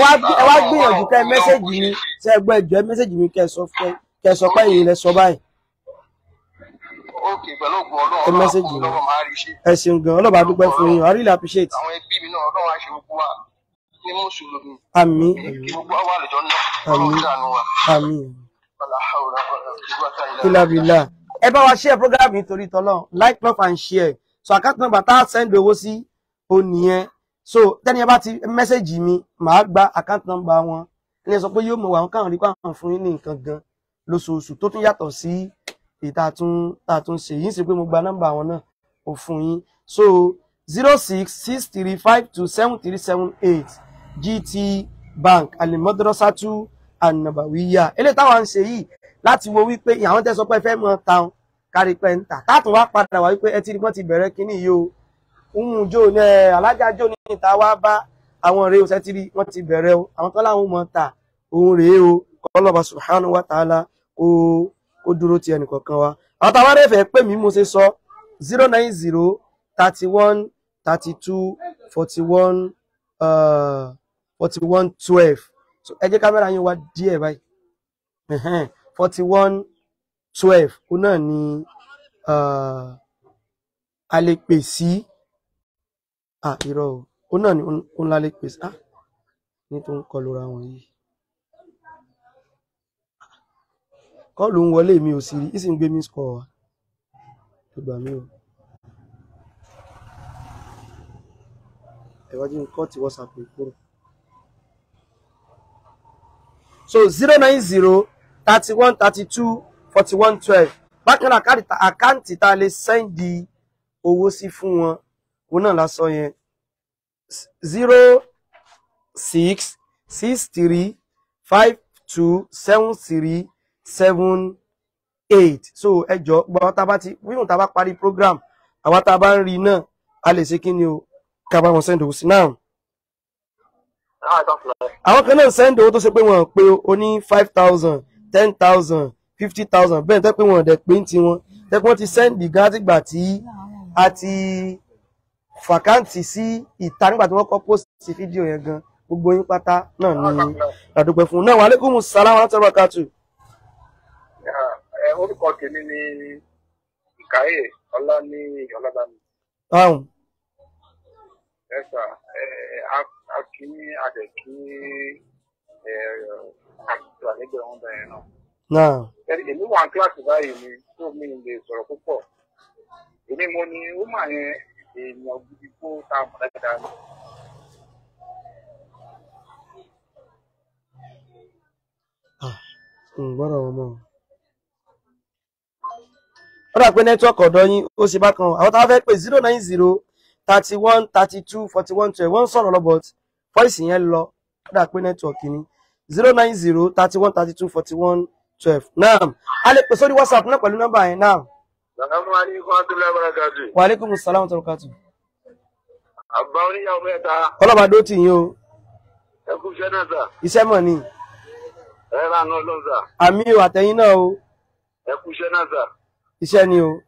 wá gbìyànjú kẹ́ mẹ́sẹ̀gì mi ṣe ẹ gbọ́ ẹjọ́ ẹ mẹ́sẹ̀gì mi kẹ́ sọ pé èyí lẹ sọ báyìí. Ókè pẹ̀lú ògùn ọlọ́run ọlọ́run lọ́wọ́ máa rí ṣe. Ẹ ṣeun gan ọlọ́ba dúpẹ́ fún yín. I really appreciate. àwọn ẹbí mi náà ọlọ́run á ṣe gbogbo wa. Ní mùsùlùmí. Àmín. Gbogbo wa wà lọ́jọ́ náà ọlọ́run wa. àmín. Kílábìlà ẹ bá wa share program yìí torí tọ́lọ́ like love and share. So account number tá a send owó sí o nìyẹn so tẹ́ni ẹ bá ti mẹ́sẹ̀gì mi màá gba account number wọn. Ẹni sọ pé yóò mọ̀ wá wọn káwọn rí àwọn fún yín ní nǹkan gan lóṣooṣù tó tún yàtọ̀ sí èyí tá a tún tá ṣe pé mo gba nọ́mbà wọn náà ò fún yín. So zero six six three five two seven three seven eight gt bank alimọdúrọsátú ànàbàwíyà eléyìí táwọn ń ṣe yìí láti wo wípé àwọn tẹ́ sọ pé fẹ́ mọ taun kárí pẹ́ ń tà. Táàtún wá padà wá wípé ẹ ti rí wọ́n ti bẹ̀rẹ̀ kínní yìí o. Ń jò ní ẹ alájà jò ní ìta wá bá àwọn o. Ṣe ti rí ti bẹ̀rẹ̀ o. Àwọn tó láwọn mọ̀ ta òun rèé o. Kọ́lọ́ba subhanahu wa ta'ala kó kó dúró ti ẹnì kọ̀ọ̀kan wa. Àwọn táwọn arẹ́ fẹ́ pè mí mo ṣe sọ zero nine zero thirty one thirty two forty one forty one twelve. So ẹ jẹ́ kámẹ́rà yín wá díẹ̀ báyìí. Forty one twelve. Òun náà ni uh, a lè pè sí. Ah irọ́ o. Òun náà ni òun la lè pè sí. Ah ní tó ń kọlu ra wọn kọ́ọ̀lù ń wọlé mi ò sì rí ìsìn gbé mi score wa. Ìgbà mi ò ẹ̀wájú nǹkan tí whatsapp kúrò. So zero nine zero thirty one thirty two forty one twelve. Bákan náà àkáǹtì tá a lè sẹ́ndì owó sí fún wọn òun náà la yẹn. Zero six six three five two seven three seven eight. So ẹ jọ gbọ́ tá a bá ti wíwọ̀n tá a bá parí program àwa tá a bá ń rí náà a lè ṣe kí ni o ká bá wọn sẹ́ndì owó sí. Náà àwọn kan náà sẹ́ndì owó tó ṣe pé wọ́n pé o ní five thousand ten thousand fifty thousand. Bẹ́ẹ̀ tẹ́ pé wọ́n dẹ̀ pé ń tiwọn tẹ́ pé wọ́n ti sẹ́ndì gan látìgbà tí a ti fàkáǹtì sí ìta nígbà tí wọ́n kọ́ pósìtì fídíò yẹn gan. Gbogbo yín pátá náà ní àdúpẹ́ fún. Un náà wa alaikum salaam wa rahmatullahi wa barakatuh. ẹ orúkọ tèmi ni ìkàyè ọlá ní ọlábàmí báwọn ẹ sà a kì í adẹ kí àtúntò àlejò ọhún bẹ̀rẹ̀ náà. náà èmi wà ní kíláàsì báyìí ni tó mi lè sọ̀rọ̀ púpọ̀. Èmi mo ní ó mà yẹn èèyàn gidi kó ta mọ̀ dáadáa ni. ń gbọ́dọ̀ wọn mọ́ ó dà pé nẹ́tíwọ́ọ̀kì ọ̀dọ́ yín ó ṣe bákan. Àwọn táwọn fẹ́ pè zero nine zero thirty one thirty two forty one twelve wọ́n ń sọ̀rọ̀ lọ but voice yẹn lọ. Ó dà pé nẹ́tíwọ́ọ̀kì ni. Zero nine zero thirty one thirty two forty one twelve. Náà a lè pè sórí whatsapp náà pẹ̀lú nọ́mbà yẹn. Náà Sàlámù alaykum Abdullahi Barakatu. wa aleykum salaam rahmatulahi Àbá oníyàwó mẹ́ta ọlọ́ba dó tì yín o. Ẹ kú iṣẹ́ náà sà. iṣẹ́ mọ̀ ni. Ẹ rà náà lọ́n sà. àmì o àtẹ̀yìn náà o. Ẹ kú iṣẹ́ náà sà. Iṣẹ́ ni o.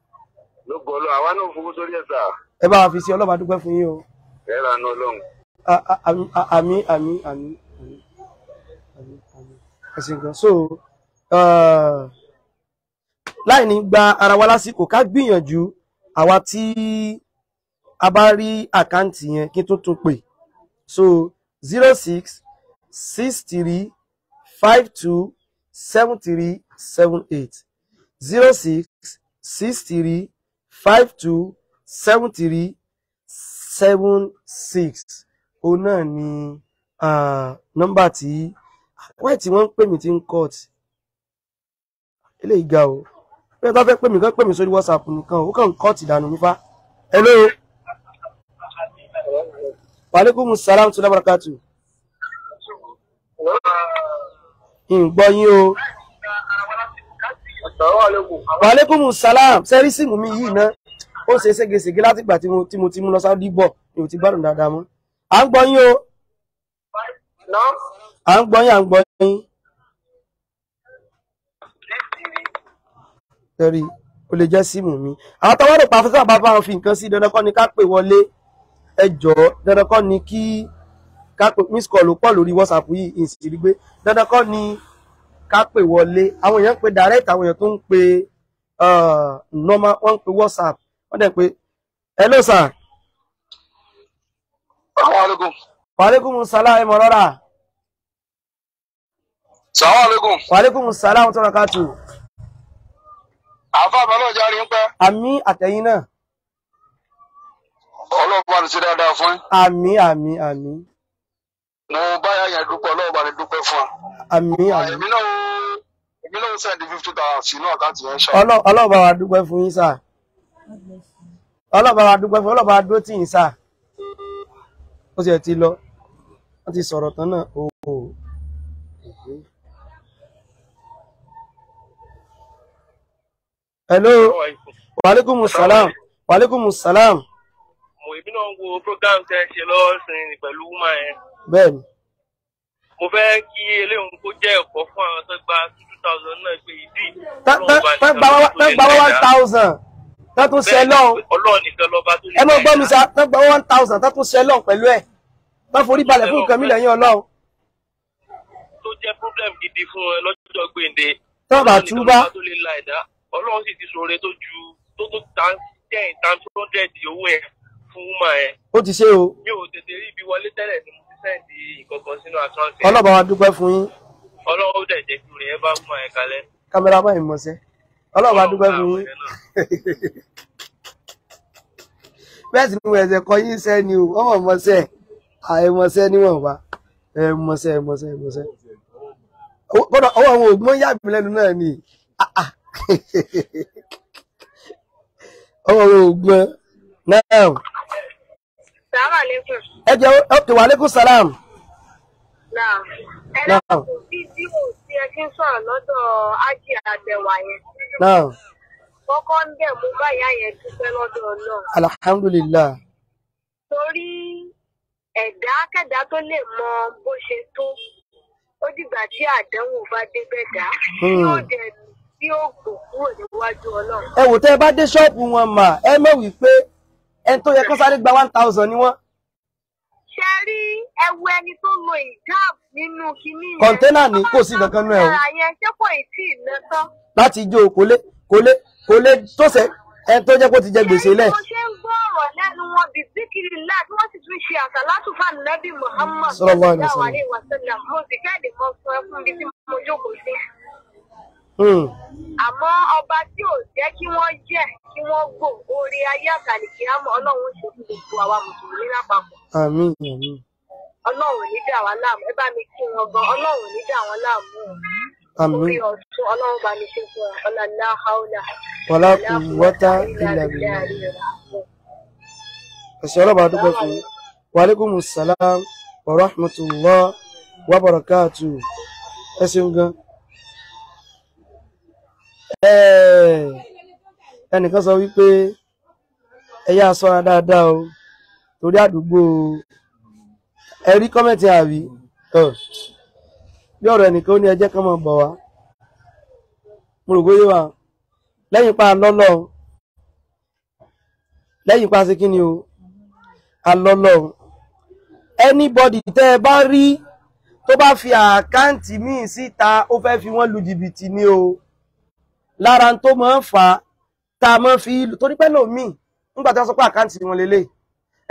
Ló gbọ́ lọ, àwa náà fowó sórí ẹ̀ sà. ẹ bá wa fi sí ọlọ́ba dúpẹ́ fún yín o. Ẹ rà náà lọ́n. A- a- àmì àmì àmì ẹ̀sìn kan so láì ní gba ara wa lásìkò ká gbìyànjú àwa tí a bá rí àkáǹtì yẹn kí n tó tún pè. So zero six six three five two seven three seven eight. Zero six six three five two seven three seven six. Òun náà ni nọ́mbà tí wáyé tí wọ́n ń pè mí tí ń court eléyìí ga o. Bí wọ́n bá fẹ́ pè mí kán pè mí sórí whatsapp nìkan ó kàn ń court ìdànù nífa hello. Wàlékùmù sàlámù lábàrákàtù ìgbọ́ yín o wàlékùmù sàlámù sẹ́rí síìmù mi yìí ná? Ó ṣe ségesège látìgbà tí mo tí mo ti mú lọ sáúdí bọ̀. Mi ò ti gbádùn dáadáa mọ́. À ń gbọ́ yín o. À ń gbọ́ yín à ń gbọ́ yín. Sẹ́rí ó lè jẹ́ síìmù mi. Àwọn tọwọ́ rò pa fúnṣà bàbá wọn fi nǹkan sí dandan kọ́ ni ká pè wọlé. Ẹ jọ̀ọ́ dandan kọ́ ni kí ká pè miss call ló pọ̀ lórí whatsapp yìí ìsìrí gbé. Dandan kọ́ ni ká pè wọlé àwọn èèyàn pe direct àwọn èèyàn tó ń pe uh, normal wọ́n ń pe whatsapp wọ́n dẹ̀ pe hello sir Assalamu alaikum. wàlékùmù sàlá ẹ̀ mọ̀ lọ́ra Assalamu alaikum. wàlékùmù sàlá àwọn tó rà kàtó Àfa ọlọ́run járe ń pẹ́. àmì àtẹ̀yìn náà bá ní ṣe dáadáa fún yín. àmì àmì àmì Mo báyà yẹn dúpẹ́ ọlọ́run bá ní dúpẹ́ fún wa. àmì àmì Èmi náà èmi náà sẹ́ndí fifty thousand sínú àkáǹtì yẹn ṣá. Ọlọ́- ọlọ́run bá wa dúpẹ́ fún yín sà ọlọ́run bá wa dúpẹ́ fún ọlọ́run bá wa dúró tì yín sà ó sì ẹ̀ ti lọ. Wọ́n ti sọ̀rọ̀ tán náà. O hello. Wàlékùmù sàlám. Wàlékùmù sàlám. Mo èmi náà wo program tẹ ṣe lọ́sìn pẹ̀lú woman yẹn bẹ́ẹ̀ ni mo fẹ́ kí eléyìí kó jẹ́ ẹ̀kọ́ fún àwọn tó gba two thousand náà pé ìdí Tán- tán- tán gba tán one thousand tán tún ṣe lọ́hùn. Ọlọ́run nìkan lọ́ba tó lè ẹ mọ gbọ́ mi sá tán gba one thousand tán tún ṣe lọ́hùn pẹ̀lú ẹ̀. Tán forí balẹ̀ fún nǹkan mi lẹ́yìn ọlọ́run. Tó jẹ́ problem gidi fún ẹ lọ́jọ́ gbèǹde. Tán bá túbá. ọlọ́run sì ti ṣoore tó ju tó tó tan ten times hundred owó yẹn fún woman yẹn ó ti ṣe o. Mi ò tètè rí ibi wọlé tẹ́lẹ̀ ni mo sẹ́ǹdì ìkọ̀kan sínú àkáǹtì ọlọ́ba wa dúpẹ́ fún yín. Ó dẹ̀ jẹ́ kí yẹn bá woman yẹn kalẹ̀. Kámẹ́rà máa ń mọ̀ọ́sẹ́ ọlọ́ba dúpẹ́ fún yín. <laughs> Bẹ́ẹ̀ sì ni mo ẹ̀sẹ̀ kọ yín sẹ́ ni o. Ọmọ mọ̀ọ́sẹ́ àìmọ̀ọ́sẹ́ níwọ̀nba ẹ̀ mọ̀ọ́sẹ́ ẹ̀ mọ̀ọ́sẹ́ ẹ̀ mọ̀ọ́sẹ́ kódà ọwọ́ àwọn ògbọ́n yà mí lẹ́nu náà ni. Ah, <laughs> ah. ọwọ́ àwọn ògbọ́n. Náà Sàmà lẹ́kùn. ẹ jẹ́ ókè wa aleykum salam Náà. Ẹ lọ́kùn fídíò tí ẹ ti ń sọ̀rọ̀ lọ́dọ̀ Ájì Àgbẹ̀wà yẹn. Kọ́kọ́ ń bẹ̀ mú báyà yẹn dúpẹ́ lọ́dọ̀ náà. alhamdulillah Torí ẹ̀dá kẹ̀dá tó lè mọ bó ṣe tó. Ó dìgbà tí àdánwò bá débẹ̀ dá. Hmm. Yóò dẹ̀ tí ó gbò kúrò níwájú Ọlọ́run. ẹ wò tẹ́ ẹ bá dé ṣọ́ọ̀bù wọn mà ẹ mọ̀ wípé ẹni tó yẹ kó sáré gba one thousand ni wọ́n Ṣé rí ẹwu ẹni tó lo ìjáàbù nínú kinní yẹn? Kọ̀ńténà ni, kò sí nǹkan kan nínú ẹ̀ o. Ṣé kò ì tí ì tán? láti ijó kò lé kò lé kò lé tó sẹ ẹni tó jẹ́ kó ti jẹ gbèsè lẹ̀ ṣe ń gbọ́ ọ̀rọ̀ lẹ́nu wọn bí ńlá tí wọ́n sì tún ṣe àsàlátù fún ànábì Muhammad Sallallahu alaihi wasallam. alaihi wasallam. Mo sì jáde kan sọ ẹ fún mi tí mo jókòó sí. Hmm, Àmọ́ ọba tí ò jẹ́ kí wọ́n jẹ́ kí wọ́n gbò orí ayé àtàlìkì àmọ́ Ọlọ́run ṣe fún gbogbo àwa mùsùlùmí lápapọ̀. àmín àmín Ọlọ́run ní dà wá láàmú. Ẹ bá mi kí wọn gan. Ọlọ́run ní dà wọ́n láàmú. àmín Orí ọ̀tún Ọlọ́run bá mi ṣe fún ọ. Ọlọ́lá haúlà. wàlá quwwata illa billah ẹ̀sìn ọlọ́ba dúpẹ́ fún wa alaikum salam wa rahmatullah wa barakatuh ẹ ṣeun gan. Ẹnìkan sọ wípé ẹ yá ṣọ́ra dáadáa o torí àdúgbò ẹ rí kọ́mẹ̀ntì àbí? Bí ọ̀rọ̀ ẹnìkan ó ní ẹjẹ́ kan máa bọ̀ wá. Mo rò bóyá wà lẹ́yìn pa lọ́lọ́ lẹ́yìn pa sí kí ni o? Alọ́lọ́ anybody tẹ́ ẹ bá rí tó bá fi àkáǹtì míì síta ó fẹ́ fi wọ́n lu jìbìtì ni o lára tó máa ń á tá a máa fi torí pé lòmíì nígbà tí wọ́n sọ pé àkáǹtì wọn lélẹ̀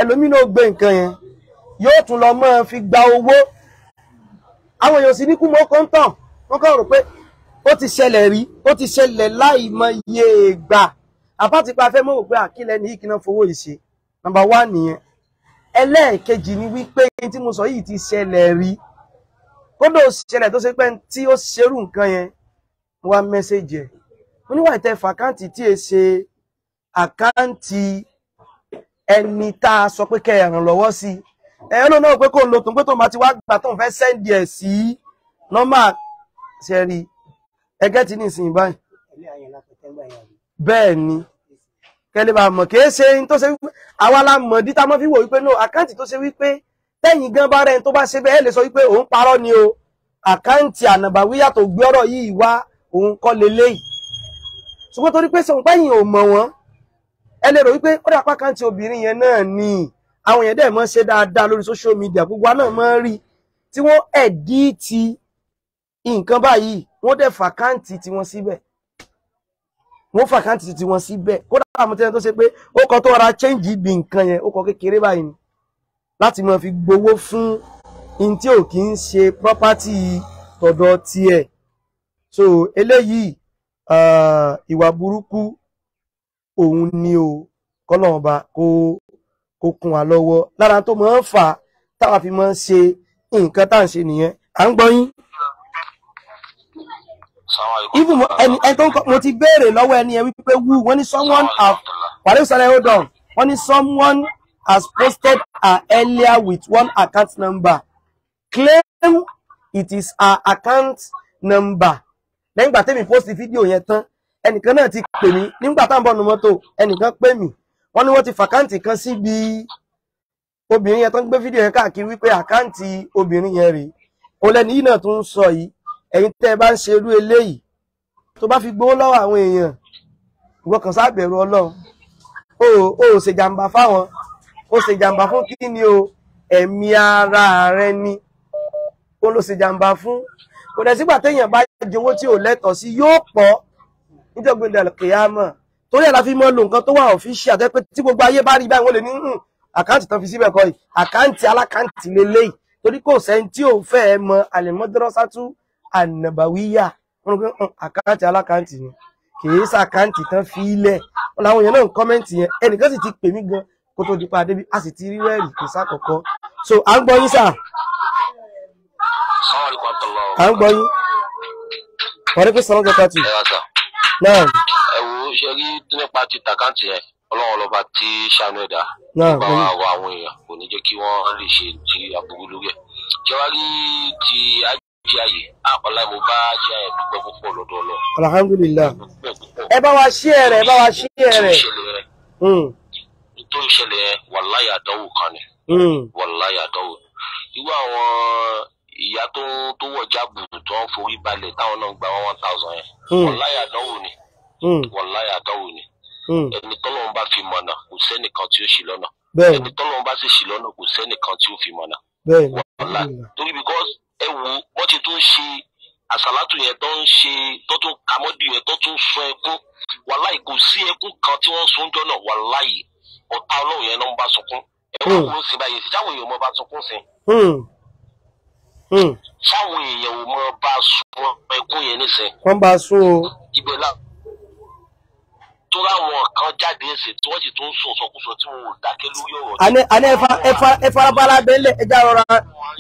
ẹlòmíì náà gbé nǹkan yẹn yóò tún lọ máa fi gba owó. Àwọn èèyàn sì ní kú mọ́ kọ́ńtàn wọ́n kàn rò pé ó ti ṣẹlẹ̀ rí ó ti ṣẹlẹ̀ láì mọ iye ìgbà àbátí pa fẹ́ mọ̀ wò pé àkílẹ̀ ní ìkíná fowó ìṣe nọ́mbà wá nìyẹn. Ẹlẹ́ẹ̀kejì ni wípé tí mo sọ yìí ti ṣẹlẹ̀ rí. Kódà ó ṣẹlẹ̀ tó ṣe pé tí ó ṣerú nǹkan yẹn wá mẹ́sẹ̀jì ẹ̀ mo níwà ìtẹ́ fàkáǹtì tí è ṣe àkáǹtì ẹni tá a sọ pé kẹ́ ẹ ràn lọ́wọ́ sí. Ẹ ẹ lónà pé kò ń lo tòun pé tóun bá ti wá gbà tóun fẹ́ sẹ́ndì ẹ̀ sí nọ́mà. Ṣẹ́rí ẹgẹ́ tí ní ìsìn báyìí. Bẹ́ẹ̀ ni. Kẹ́lẹ́ bá mọ̀. Kìí ṣe ní tó ṣe wípé àwa la mọ̀ dí tá fi wò wípé no àkáǹtì tó ṣe wípé tẹ́yìn gan bá rẹ̀ tó bá ṣe bẹ́ẹ̀ lè sọ wípé òun parọ́ ni o. Àkáǹtì ànàbàwíyà tó gbé ọ̀rọ̀ yìí wá òun kọ́ leléyìí ṣùgbọ́n torí pé sọ̀rọ̀ pẹ́yìn ò mọ̀ wọ́n ẹ lè rò wípé ó dà pákáǹtì obìnrin yẹn náà ni. Àwọn èèyàn dẹ̀ mọ́ ṣe dáadáa lórí social media gbogbo náà mọ́ rí. Tí wọ́n ẹ̀díìtì nǹkan báyìí wọ́n dẹ̀ fàkáǹtì tiwọn síbẹ̀. Wọ́n fàkáǹtì tiwọn síbẹ̀. Kódà àwọn tẹ́lẹ̀ tó ṣe pé ó kọ tó ra change ibi nǹkan yẹn ó kọ kékeré báyìí láti máa fi gbowó fún in tí ò kí ń ṣe property tọ̀dọ̀ tiẹ̀. So eléyìí ìwà burúkú òun ni o kọ́lọ́ọ̀ba kó kó kún wa lọ́wọ́. Lára tó máa ń fà táwa fi máa ń ṣe nǹkan tá à ń ṣe nìyẹn. À ń gbọ́ yín. Even ẹni ẹni tó ń kọ mo ti béèrè lọ́wọ́ ẹni yẹn wípé wú wọ́n ní someone have wàlẹ́ ìsọ̀rọ̀ hold on. Wọ́n ní someone has posted her earlier with one account number. Claim it is her account number lẹ́yìn ìgbà tẹ́mi post fídíò yẹn tán ẹnìkan náà ti pè mí. Nígbà tá à ń bọ̀ nu mọ́tò ẹnìkan pè mí. Wọ́n ní wọ́n ti fàkáǹtì kan síbi obìnrin yẹn tó ń gbé fídíò yẹn káàkiri wípé àkáǹtì obìnrin yẹn rèé. Òun lẹ́ni yìí náà tún ń sọ yìí. Ẹ̀yin tẹ́ ẹ bá ń ṣe irú eléyìí tó bá fi gbowó lọ́wọ́ àwọn èèyàn ìwọ kàn sábẹ̀rù ọlọ́run. O ò ṣèjàmbá fáwọn. Ó ṣèjàmbá fún kí ni o? Ẹ̀mí ara rẹ ni. Ó ló ṣèjàmbá fún kò dẹ̀ sígbà téèyàn bá jẹ owó tí ò lẹ́tọ̀ọ́ sí yóò pọ̀ níjọba ìdàlẹ̀ kìyàmọ̀ torí ẹ̀ la fi mọ́ lo nǹkan tó wà ọ̀fíṣì àtẹ́pẹ́ tí gbogbo ayé bá rí báyìí wọ́n lè ní "Hmm, àkáǹtì tán fi síbẹ̀ kọ́ yìí àkáǹtì alákáǹtì lélẹ́yìí. Torí kò sẹ́ni tí ò fẹ́ mọ àlẹ́mọ́dọ́rọ́sátú ànàbàwíyà "Hmm, àkáǹtì alákáǹtì ni. Kìí sàkáǹtì tán fi ilẹ̀ wọn làwọn èèyàn náà ń kọ́mẹ́ǹtì yẹn. Ẹnìkan sì ti pè mí gan kó tó di pa débi a sì ti rí rẹ́ẹ̀rì kò sákọ̀ọ́kọ́. So à ń gbọ́ yín sà à ń gbọ́ yín. Ní pé sọ́nà jẹ́ pàtì náà ẹ wo ṣe rí nípa ti tàkáǹtì yẹn? Ọlọ́run lọ́ba tí ṣàánú ẹ̀dá. Bá yín wọ àwọn èèyàn kò ní jẹ́ kí wọ́n lè ṣe ti aburú lórí ẹ̀. Ṣé wàá rí ti ajé ayé àpọ̀lá mo bá ajé ayé dúpẹ́ púpọ̀ lọ́dọ̀ ọlọ́run. Púpọ̀. Ẹ bá wa ṣí ẹ rẹ ẹ bá wa ṣí ẹ rẹ. Hmm, tó ìṣẹ̀lẹ̀ yẹn wàláyà àdánwò kan ni. Hmm, wàláyà àdánwò. Irú àwọn ìyá tó tó wọ̀ jáàbù tó ń forí balẹ̀ táwọn náà gba one thousand yẹn. Hmm, wàláyà àdánwò ni. Hmm, wàláyà àdánwò ni. Hmm. ẹni tọ́lọ́run bá fi mọ̀nà kò sẹ́nìkan tí ó ṣì lọ́nà. Ẹni tọ́lọ́run bá sì ṣì lọ́nà kò sẹ́nìkan tí ó fi mọ̀nà. Alhamdulillah. torí because ẹ wo wọ́n ti tún ṣe àṣàlátù yẹn tó ń ṣe tó tún kamọ́dù yẹn tó tún sun ẹkún. Wàláì kò sí ẹkún kan tí wọ́n sun jọ náà. Wàláì ọ̀tá ọlọ́run yẹn náà ń bá sunkún. Ẹ wọ́n Hmm. kúrò sí báyìí sí sáwọn èèyàn mọ́ bá sunkún sí. Sáwọn èèyàn ò mọ́ bá sun ẹkún yẹn nísìn wọ́n bá sún o. Ibẹ̀ la tó ráwọn kan jáde ẹsẹ̀ tí wọ́n sì tún sùn sọkúsọ tí wọn ò dákẹ́ lórí ọ̀rọ̀ àní àní ẹfa ẹfa ẹfa abala bẹ́lẹ̀ ẹja rọra.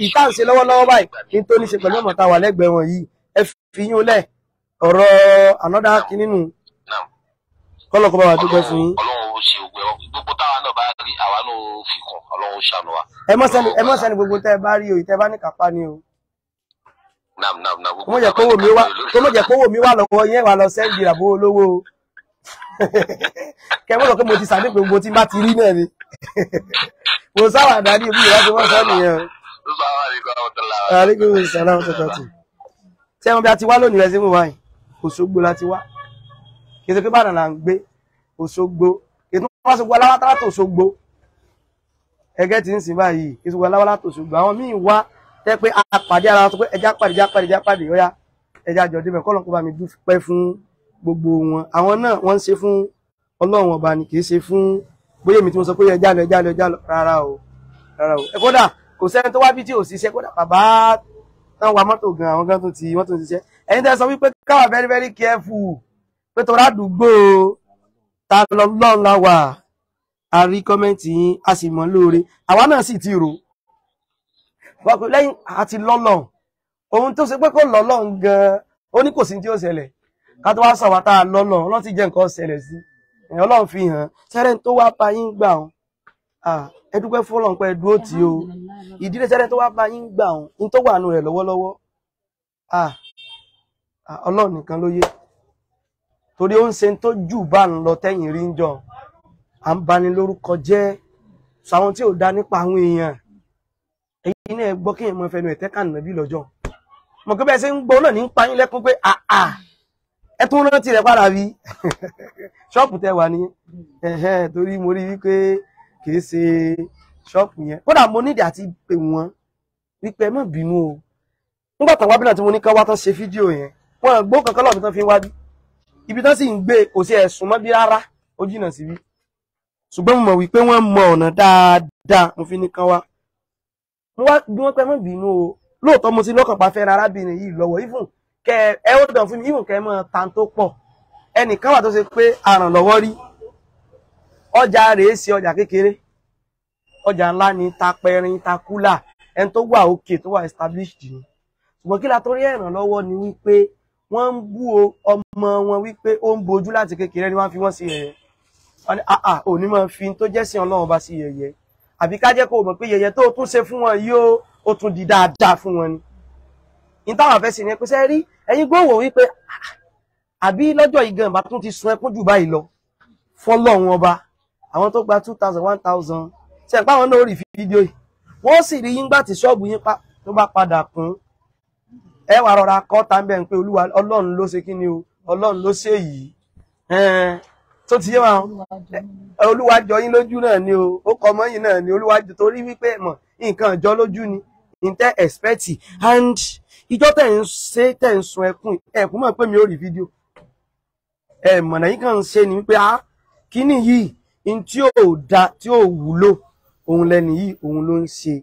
Ìtànṣe lọ́wọ́lọ́wọ́ báyìí tó ní ṣe pẹ̀lú ọmọ tá a wà lẹ́gbẹ̀ẹ́ wọn yìí ẹ fi yín lẹ̀. Ọ̀rọ̀ ànọ́dá náà kọ́lọ̀ kọ́ bá wa dúpẹ́ fún yín. ọlọ́run ó ṣe ògbẹ́ gbogbo táwa náà bá rí àwa náà ó fi kún ọlọ́run ó ṣàánú wa. ẹ mọ́ sẹ́ni ẹ mọ́ sẹ́ni gbogbo tẹ́ ẹ bá rí o ìtẹ́ bá ní kápá ni o. nam nam nam kó mọ̀ jẹ́ kówó mi wá kó mọ̀ jẹ́ kówó mi wá lọ́wọ́ yẹn wà lọ sẹ́ndì àbó olówó o. kẹ́ mọ̀ sọ pé mo ti sàdé gbogbo tí bá ti rí náà ni. mo sáwà dání ibi ìwà tí wọ́n sọ nìyẹn. àríkú sàlámù tó tọ́tù. tí ẹ̀wọ̀n bí a ti wá lónìí rẹ̀ sí mo wáyé Òṣogbo la ti wá. Kì í ṣe pé Ìbàdàn là ń gbé? Òṣogbo. Kì í tún wá Òṣogbo aláwátá láti Òṣogbo. Ẹgẹ́ ti ń sìn báyìí kì í ṣe aláwátá láti Òṣogbo. Àwọn míì wá tẹ́ pé a pàdé ara tó pé ẹja pàdé ẹja pàdé ẹja pàdé ọ̀yá ẹja jọ débẹ̀ kọ́ lọ́kọ́ bá mi dúpẹ́ fún gbogbo wọn. Àwọn náà wọ́n ń ṣe fún Ọlọ́run ọba ni kì í ṣe fún bóyá èmi tí mo sọ pé ẹja lọ ẹja lọ ẹja lọ. Rárá o rárá o. Ẹ kódà kò sẹ́ni tó wá bí tí ò ṣiṣẹ́. Kódà bàbá táwọn wa mọ́tò gan àwọn gan tó ti wọ́n tó ti ṣiṣẹ́. Ẹ̀yin tẹ́ sọ wípé káwà very very careful pé tó rádùúgbò ta lọ́lọ́run la wà. A rí kọ́mẹ́ǹtì yín a sì mọ̀ lóore. Àwa náà sì ti rò. Wọ́n pé lẹ́yìn àti lọ́lọ́run ohun tó ṣe pé kó lọ́lọ́run gan-an ó ní kò sí tí ó ṣẹlẹ̀. Ká tó wá sọ wá tá a lọ́lọ́run ọlọ́run ti jẹ́ nǹkan ṣẹlẹ̀ sí. Ẹ̀ ọlọ́run fi hàn. Sẹ́rẹ̀ tó wá bá yín gbà ọ́n ẹ dúpẹ́ fọlọ́n pé ẹ dúró tì ó ìdílé sẹ́rẹ̀ tó wá bá yín gbà ọ́n ní tó wà nù rẹ̀ lọ́wọ́lọ́wọ́. Ọlọ́run nìkan ló yé torí ó ń ṣe tó jù bá ń lọ tẹ́yìn rí ń jọ. À ń bani lórúkọ jẹ́. Sàwọn tí ò dá nípa àwọn èèyàn. Èyí náà gbọ́ kí èèyàn mọ fẹnu ẹ̀tẹ́ kàn nàbí lọ́jọ́. Mọ̀ pé bẹ́ẹ̀ ṣe ń gbọ́ náà ní ń pa yín lẹ́kún pé àà ẹ tún rántí rẹ̀ padà bí. <laughs> Ṣọ́ọ̀pù tẹ wà ní. Torí mo rí wípé kìí ṣe ṣọ́ọ̀pù yẹn. Kódà mo nídìí àti pè wọ́n wípé ẹ má bínú o. Nígbà tán wábí náà tí mo ní ká wá tán ṣe fídíò yẹn wọn gbó kankan lọ́ọ̀bí tán fi ń wábí ibi tán sì ń gbé kò sí ẹ̀sùn mọ́ bí rárá. Ó jìnnà síbí. Ṣùgbọ́n mo mọ̀ wípé wọ́n mọ ọ̀nà dáadáa. Mo fi ní kán wá. Mo wá bí wọ́n pẹ́ mọ́ bínú o. Lóòótọ́ mo ti lọ́kàn pa fẹ́ra arábìnrin yìí lọ́wọ́. Even kẹ ẹ ó dàn fún mi. Even kẹ mọ́ tan tó pọ̀. Ẹnìkan wà tó ṣe pé àrànlọ́wọ́ rí. Ọjà rèé sí ọjà kékeré. Ọjà ńlá ni ta pẹrin ta kúlà. Ẹni tó wà òkè tó wà established ni. Ṣùgbọ́n kí la torí ẹ̀ràn lọ́wọ́ ni wípé wọ́n ń bú ọmọ wọn wípé ó ń bojú láti kékeré ni wọ́n fi wọ́n sí yẹ̀yẹ́. Wọ́n ní àà òní máa fi tó jẹ́ sí ọlọ́run bá sí yẹ̀yẹ́. Àbí ká jẹ́ kó mọ̀ pé yẹ̀yẹ́ tó tún ṣe fún wọn yìí ó tún di dáadáa fún wọn ni. Ní táwọn afẹ́sìn ni ẹ pé sẹ́ rí ẹ̀yin gbówó wípé "Ah, àbí lọ́jọ́ yìí gan bá tún ti sun ẹkún jù báyìí lọ fọlọ́run ọba. Àwọn tó gba two thousand one thousand ṣe pé àwọn náà rí fídíò yìí? Wọ́n sì rí yín gbà tí ṣọ́ọ̀bù yín tó bá padà kún ẹ wà rọra kọ́ tá ń bẹ̀ ń pé olúwa ọlọ́run ló ṣe kí ni o ọlọ́run ló ṣe yìí tó ti yé wa olúwa jọ yín lójú náà ni o ó kọ mọ́yìn náà ni olúwa jọ torí wípé mọ̀ nǹkan jọ lójú ni intẹ́ expect. And ìjọ tẹ̀ ń ṣe tẹ̀ ń sun ẹkún ẹkún mọ̀ pé mi ò rí fídíò. Ẹ mọ̀nà yín kàn ń ṣe ni wípé ah kíní yìí in tí ò da tí ò wúlò òun lẹni yìí òun ló ń ṣe.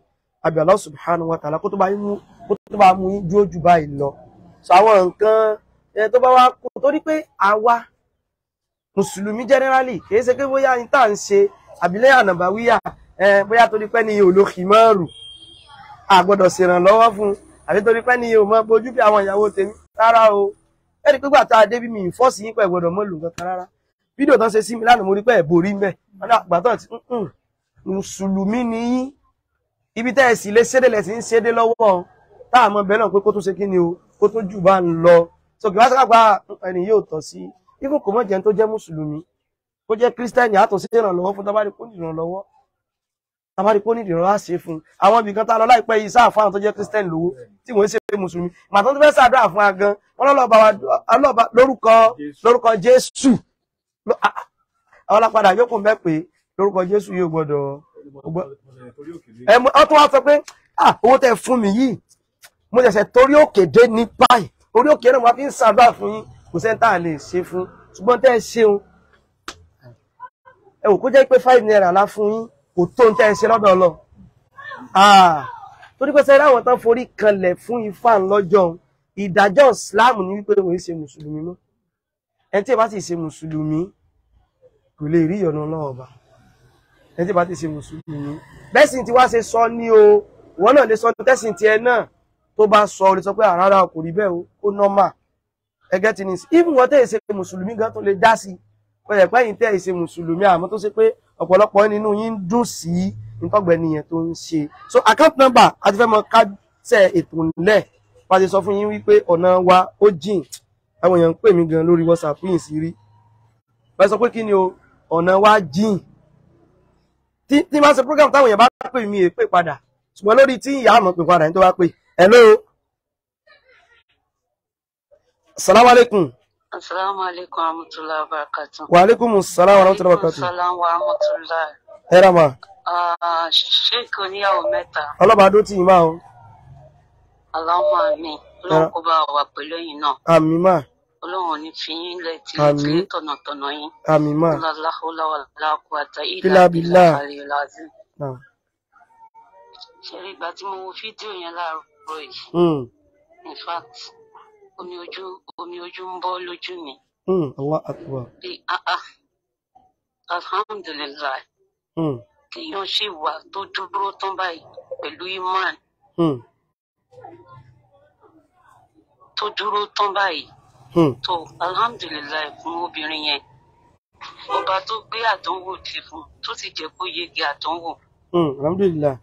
Àbí subhanahu wa ta'ala kó tó bá yín mú kó tó bá mú yín dúró jù báyìí lọ. Sàwọn nǹkan ẹ tó bá wá kó torí pé àwa mùsùlùmí generally kì í ṣe pé bóyá ní tá à ń ṣe àbílẹ̀ ànàbáwíyà ẹ bóyá torí pé ní olókì mọ́ọ̀rù àgbọ́dọ̀ ṣèrànlọ́wọ́ fún un. Àbí torí pé ní o mọ bójú bí àwọn ìyàwó tèmi rárá o. Ẹni pé gbà tá a dé bí mi ìfọ́sí yín pẹ̀ gbọ́dọ̀ mọ́ lù kankan rárá. Fídíò tán ṣe sí mi lánàá mo rí pé borí ń bẹ̀. Àgbà tán ti "Mm-mm, mùsùlùmí ni yín. Ibi tẹ́ ẹ sì lé sédè lẹ̀ sí ń sédè lọ́wọ́ tá a mọ bẹ́ẹ̀ náà pé kó tún ṣe kí ni o kó tún jù bá ń lọ. So kì wá sí kápá ẹni yóò tọ́ sí. Ifun kò mọ̀ jẹ́ tó jẹ́ mùsùlùmí. Kó jẹ́ kírísítẹ́nì àtúnṣe ìrànlọ́wọ́ fún tábàrí kó nìrànlọ́wọ́ tábàrí kó nìrànlọ́wọ́ á ṣe fún àwọn ibì kan tá a lọ láìpẹ́ yìí sáà fáwọn tó jẹ́ kírísítẹ́nì lówó tí wọ́n ṣe mùsùlùmí. Màtọ́ tó fẹ́ ṣàdúrà fún wa gan wọ́n lọ́lọ́ba wa lórúkọ lórúkọ Jésù. Àwọn alápadà yóò kún bẹ́ẹ̀ pé lórúkọ Jésù yóò gbọ́dọ̀ ẹ mọ ọ tún wá sọ pé ah owó tẹ fún mi yìí mo ṣẹ̀ṣẹ̀ torí òkè dé ní báyìí. Orí òkè náà mo fi ń ṣàdúrà fún yín. Kò a lè ṣe fún. Ṣùgbọ́n tẹ́ ẹ ṣeun. Ẹ wò kó jẹ́ pé five naira la fún yín. Kò tó ń tẹ́ ẹ ṣe lọ́dọ̀ ọlọ ah torí pé sẹ́ni àwọn tán forí kanlẹ̀ fún ifá ńlọ́jọ́ ìdájọ́ Islam ní wípé wọ́n ṣe mùsùlùmí mọ́. Ẹni tí ì bá sì ṣe mùsùlùmí kò lè rí ìyọnu Ọlọ́run ọba. Ẹni tí ì bá ti ṣe mùsùlùmí bẹ́sìn tí wá ṣe sọ ní o. Wọ́n náà lè sọ tẹ́sìn tiẹ̀ náà tó bá sọ lè sọ pé àrárá kò rí bẹ́ẹ̀ ó nọ́mà ẹgẹ́ ti ní even wọ́n tẹ̀ ṣe mùsùlùmí gan tó lè dá sí i pẹ̀lẹ́ pẹ́yìn tẹ̀ ṣe mùsùlùmí àmọ́ tó ṣe pé ọ̀pọ̀lọpọ̀ nínú yín ń dùn sí nítọ́gbẹ́ni yẹn tó ń ṣe. So account number a ti fẹ́ mọ kásẹ̀ ètò ńlẹ̀. Wọ́n ti sọ fún yín wípé ọ̀nà wa ó jìn. Àwọn èèyàn ń pè mí gan lórí WhatsApp yìí sí rí. Bẹ́ẹ̀ sọ pé kí ni o ọ̀nà wa jìn. Tí máa ṣe program táwọn èèyàn bá pè mí è pè padà. Ṣùgbọ́n lórí tí ìyá àmọ́ pè padà ní tó bá pè hello salamu alaikum Assalamu alaikum warahmatullahi wabarakatuh. wa alaikum salam wa rahmatullahi wa barakatuh Salam wa rahmatullahi. ẹ ra ma Ah, Sheikh oníyàwó mẹ́ta, ọlọ́ba adó tì í máa o Allahumma àmín. Ọlọ́run kó bá wa pẹ̀lú ẹ̀yin náà. àmì máa Ọlọ́run ò ní fi yín lẹ̀ Àmín. tìlẹ̀ tọ̀nàtọ̀nà yín. àmì máa quwwata Illa illa billah. billahi al-aliyyil azim. Naam. Ṣé rí ìgbà tí mo wo fídíò yẹn láàárọ̀ yìí? Mm, In fact, omi ojú omi ojú ń bọ́ lójú mi. Hmm, Allah akbar. pé ah ah. Alhamdulilayi Hmm, kéèyàn ṣì wà tó dúró tán báyìí pẹ̀lú imán hmm, tó dúró tán báyìí. Hmm. tó alhamdulilayi fún obìnrin yẹn. Ọba tó gbé àdánwò dé fún tó sì jẹ́ kó yege àdánwò. Hmm, alhamdulillah.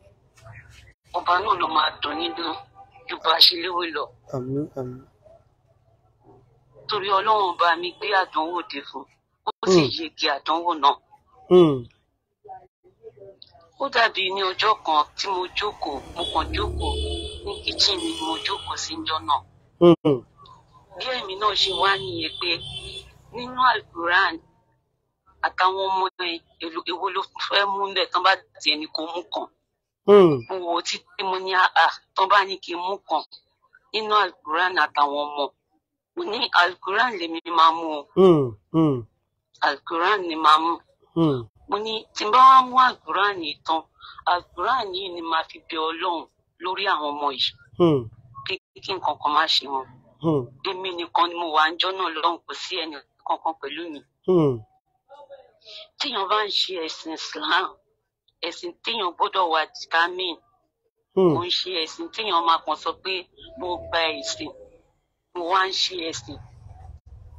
ọba náà ló máa dùn nínú ju bá ṣe léwé lọ. Àmín, àmín. torí ọlọ́run bá mi gbé àdánwò dé fún ó sì Hmm. yege àdánwò náà. Hmm, ó dàbí ní ọjọ́ kan tí mo jókòó mo kàn jókòó ní kíchìn mi mo jókòó sí njọ́ náà. Hmm, bí èmi náà ṣe wá nìyẹn pé nínú alukuran àtàwọn ọmọ ẹ èwo ló fẹ́ mú bẹ́ẹ̀ tán bá tiẹ̀ ní kó mú hmm, mo wò ó títí mo ní àà tán bá ní kí n mú kan nínú alukuran àtàwọn ọmọ. Mo ní alukuran lèmi máa mú o. Hmm, hmm, alukuran ni máa mú. Hmm. mo ní tí n bá wá mú alukuran yìí tán alukuran yìí ni màá fi bẹ ọlọ́run lórí àwọn ọmọ yìí. Hmm, pé kí nǹkan kan má ṣe wọn. Hmm, èmi nìkan ni mo wà ń jọ́ náà lọ́hùn kò sí ẹnì kankan pẹ̀lú mi. Hmm. téèyàn bá ń ṣe ẹ̀sìn islam ẹ̀sìn téèyàn gbọ́dọ̀ wà determine Hmm, kò ń ṣe ẹ̀sìn téèyàn máa kàn sọ pé mo gba ẹ̀sìn mo wá ń ṣe ẹ̀sìn.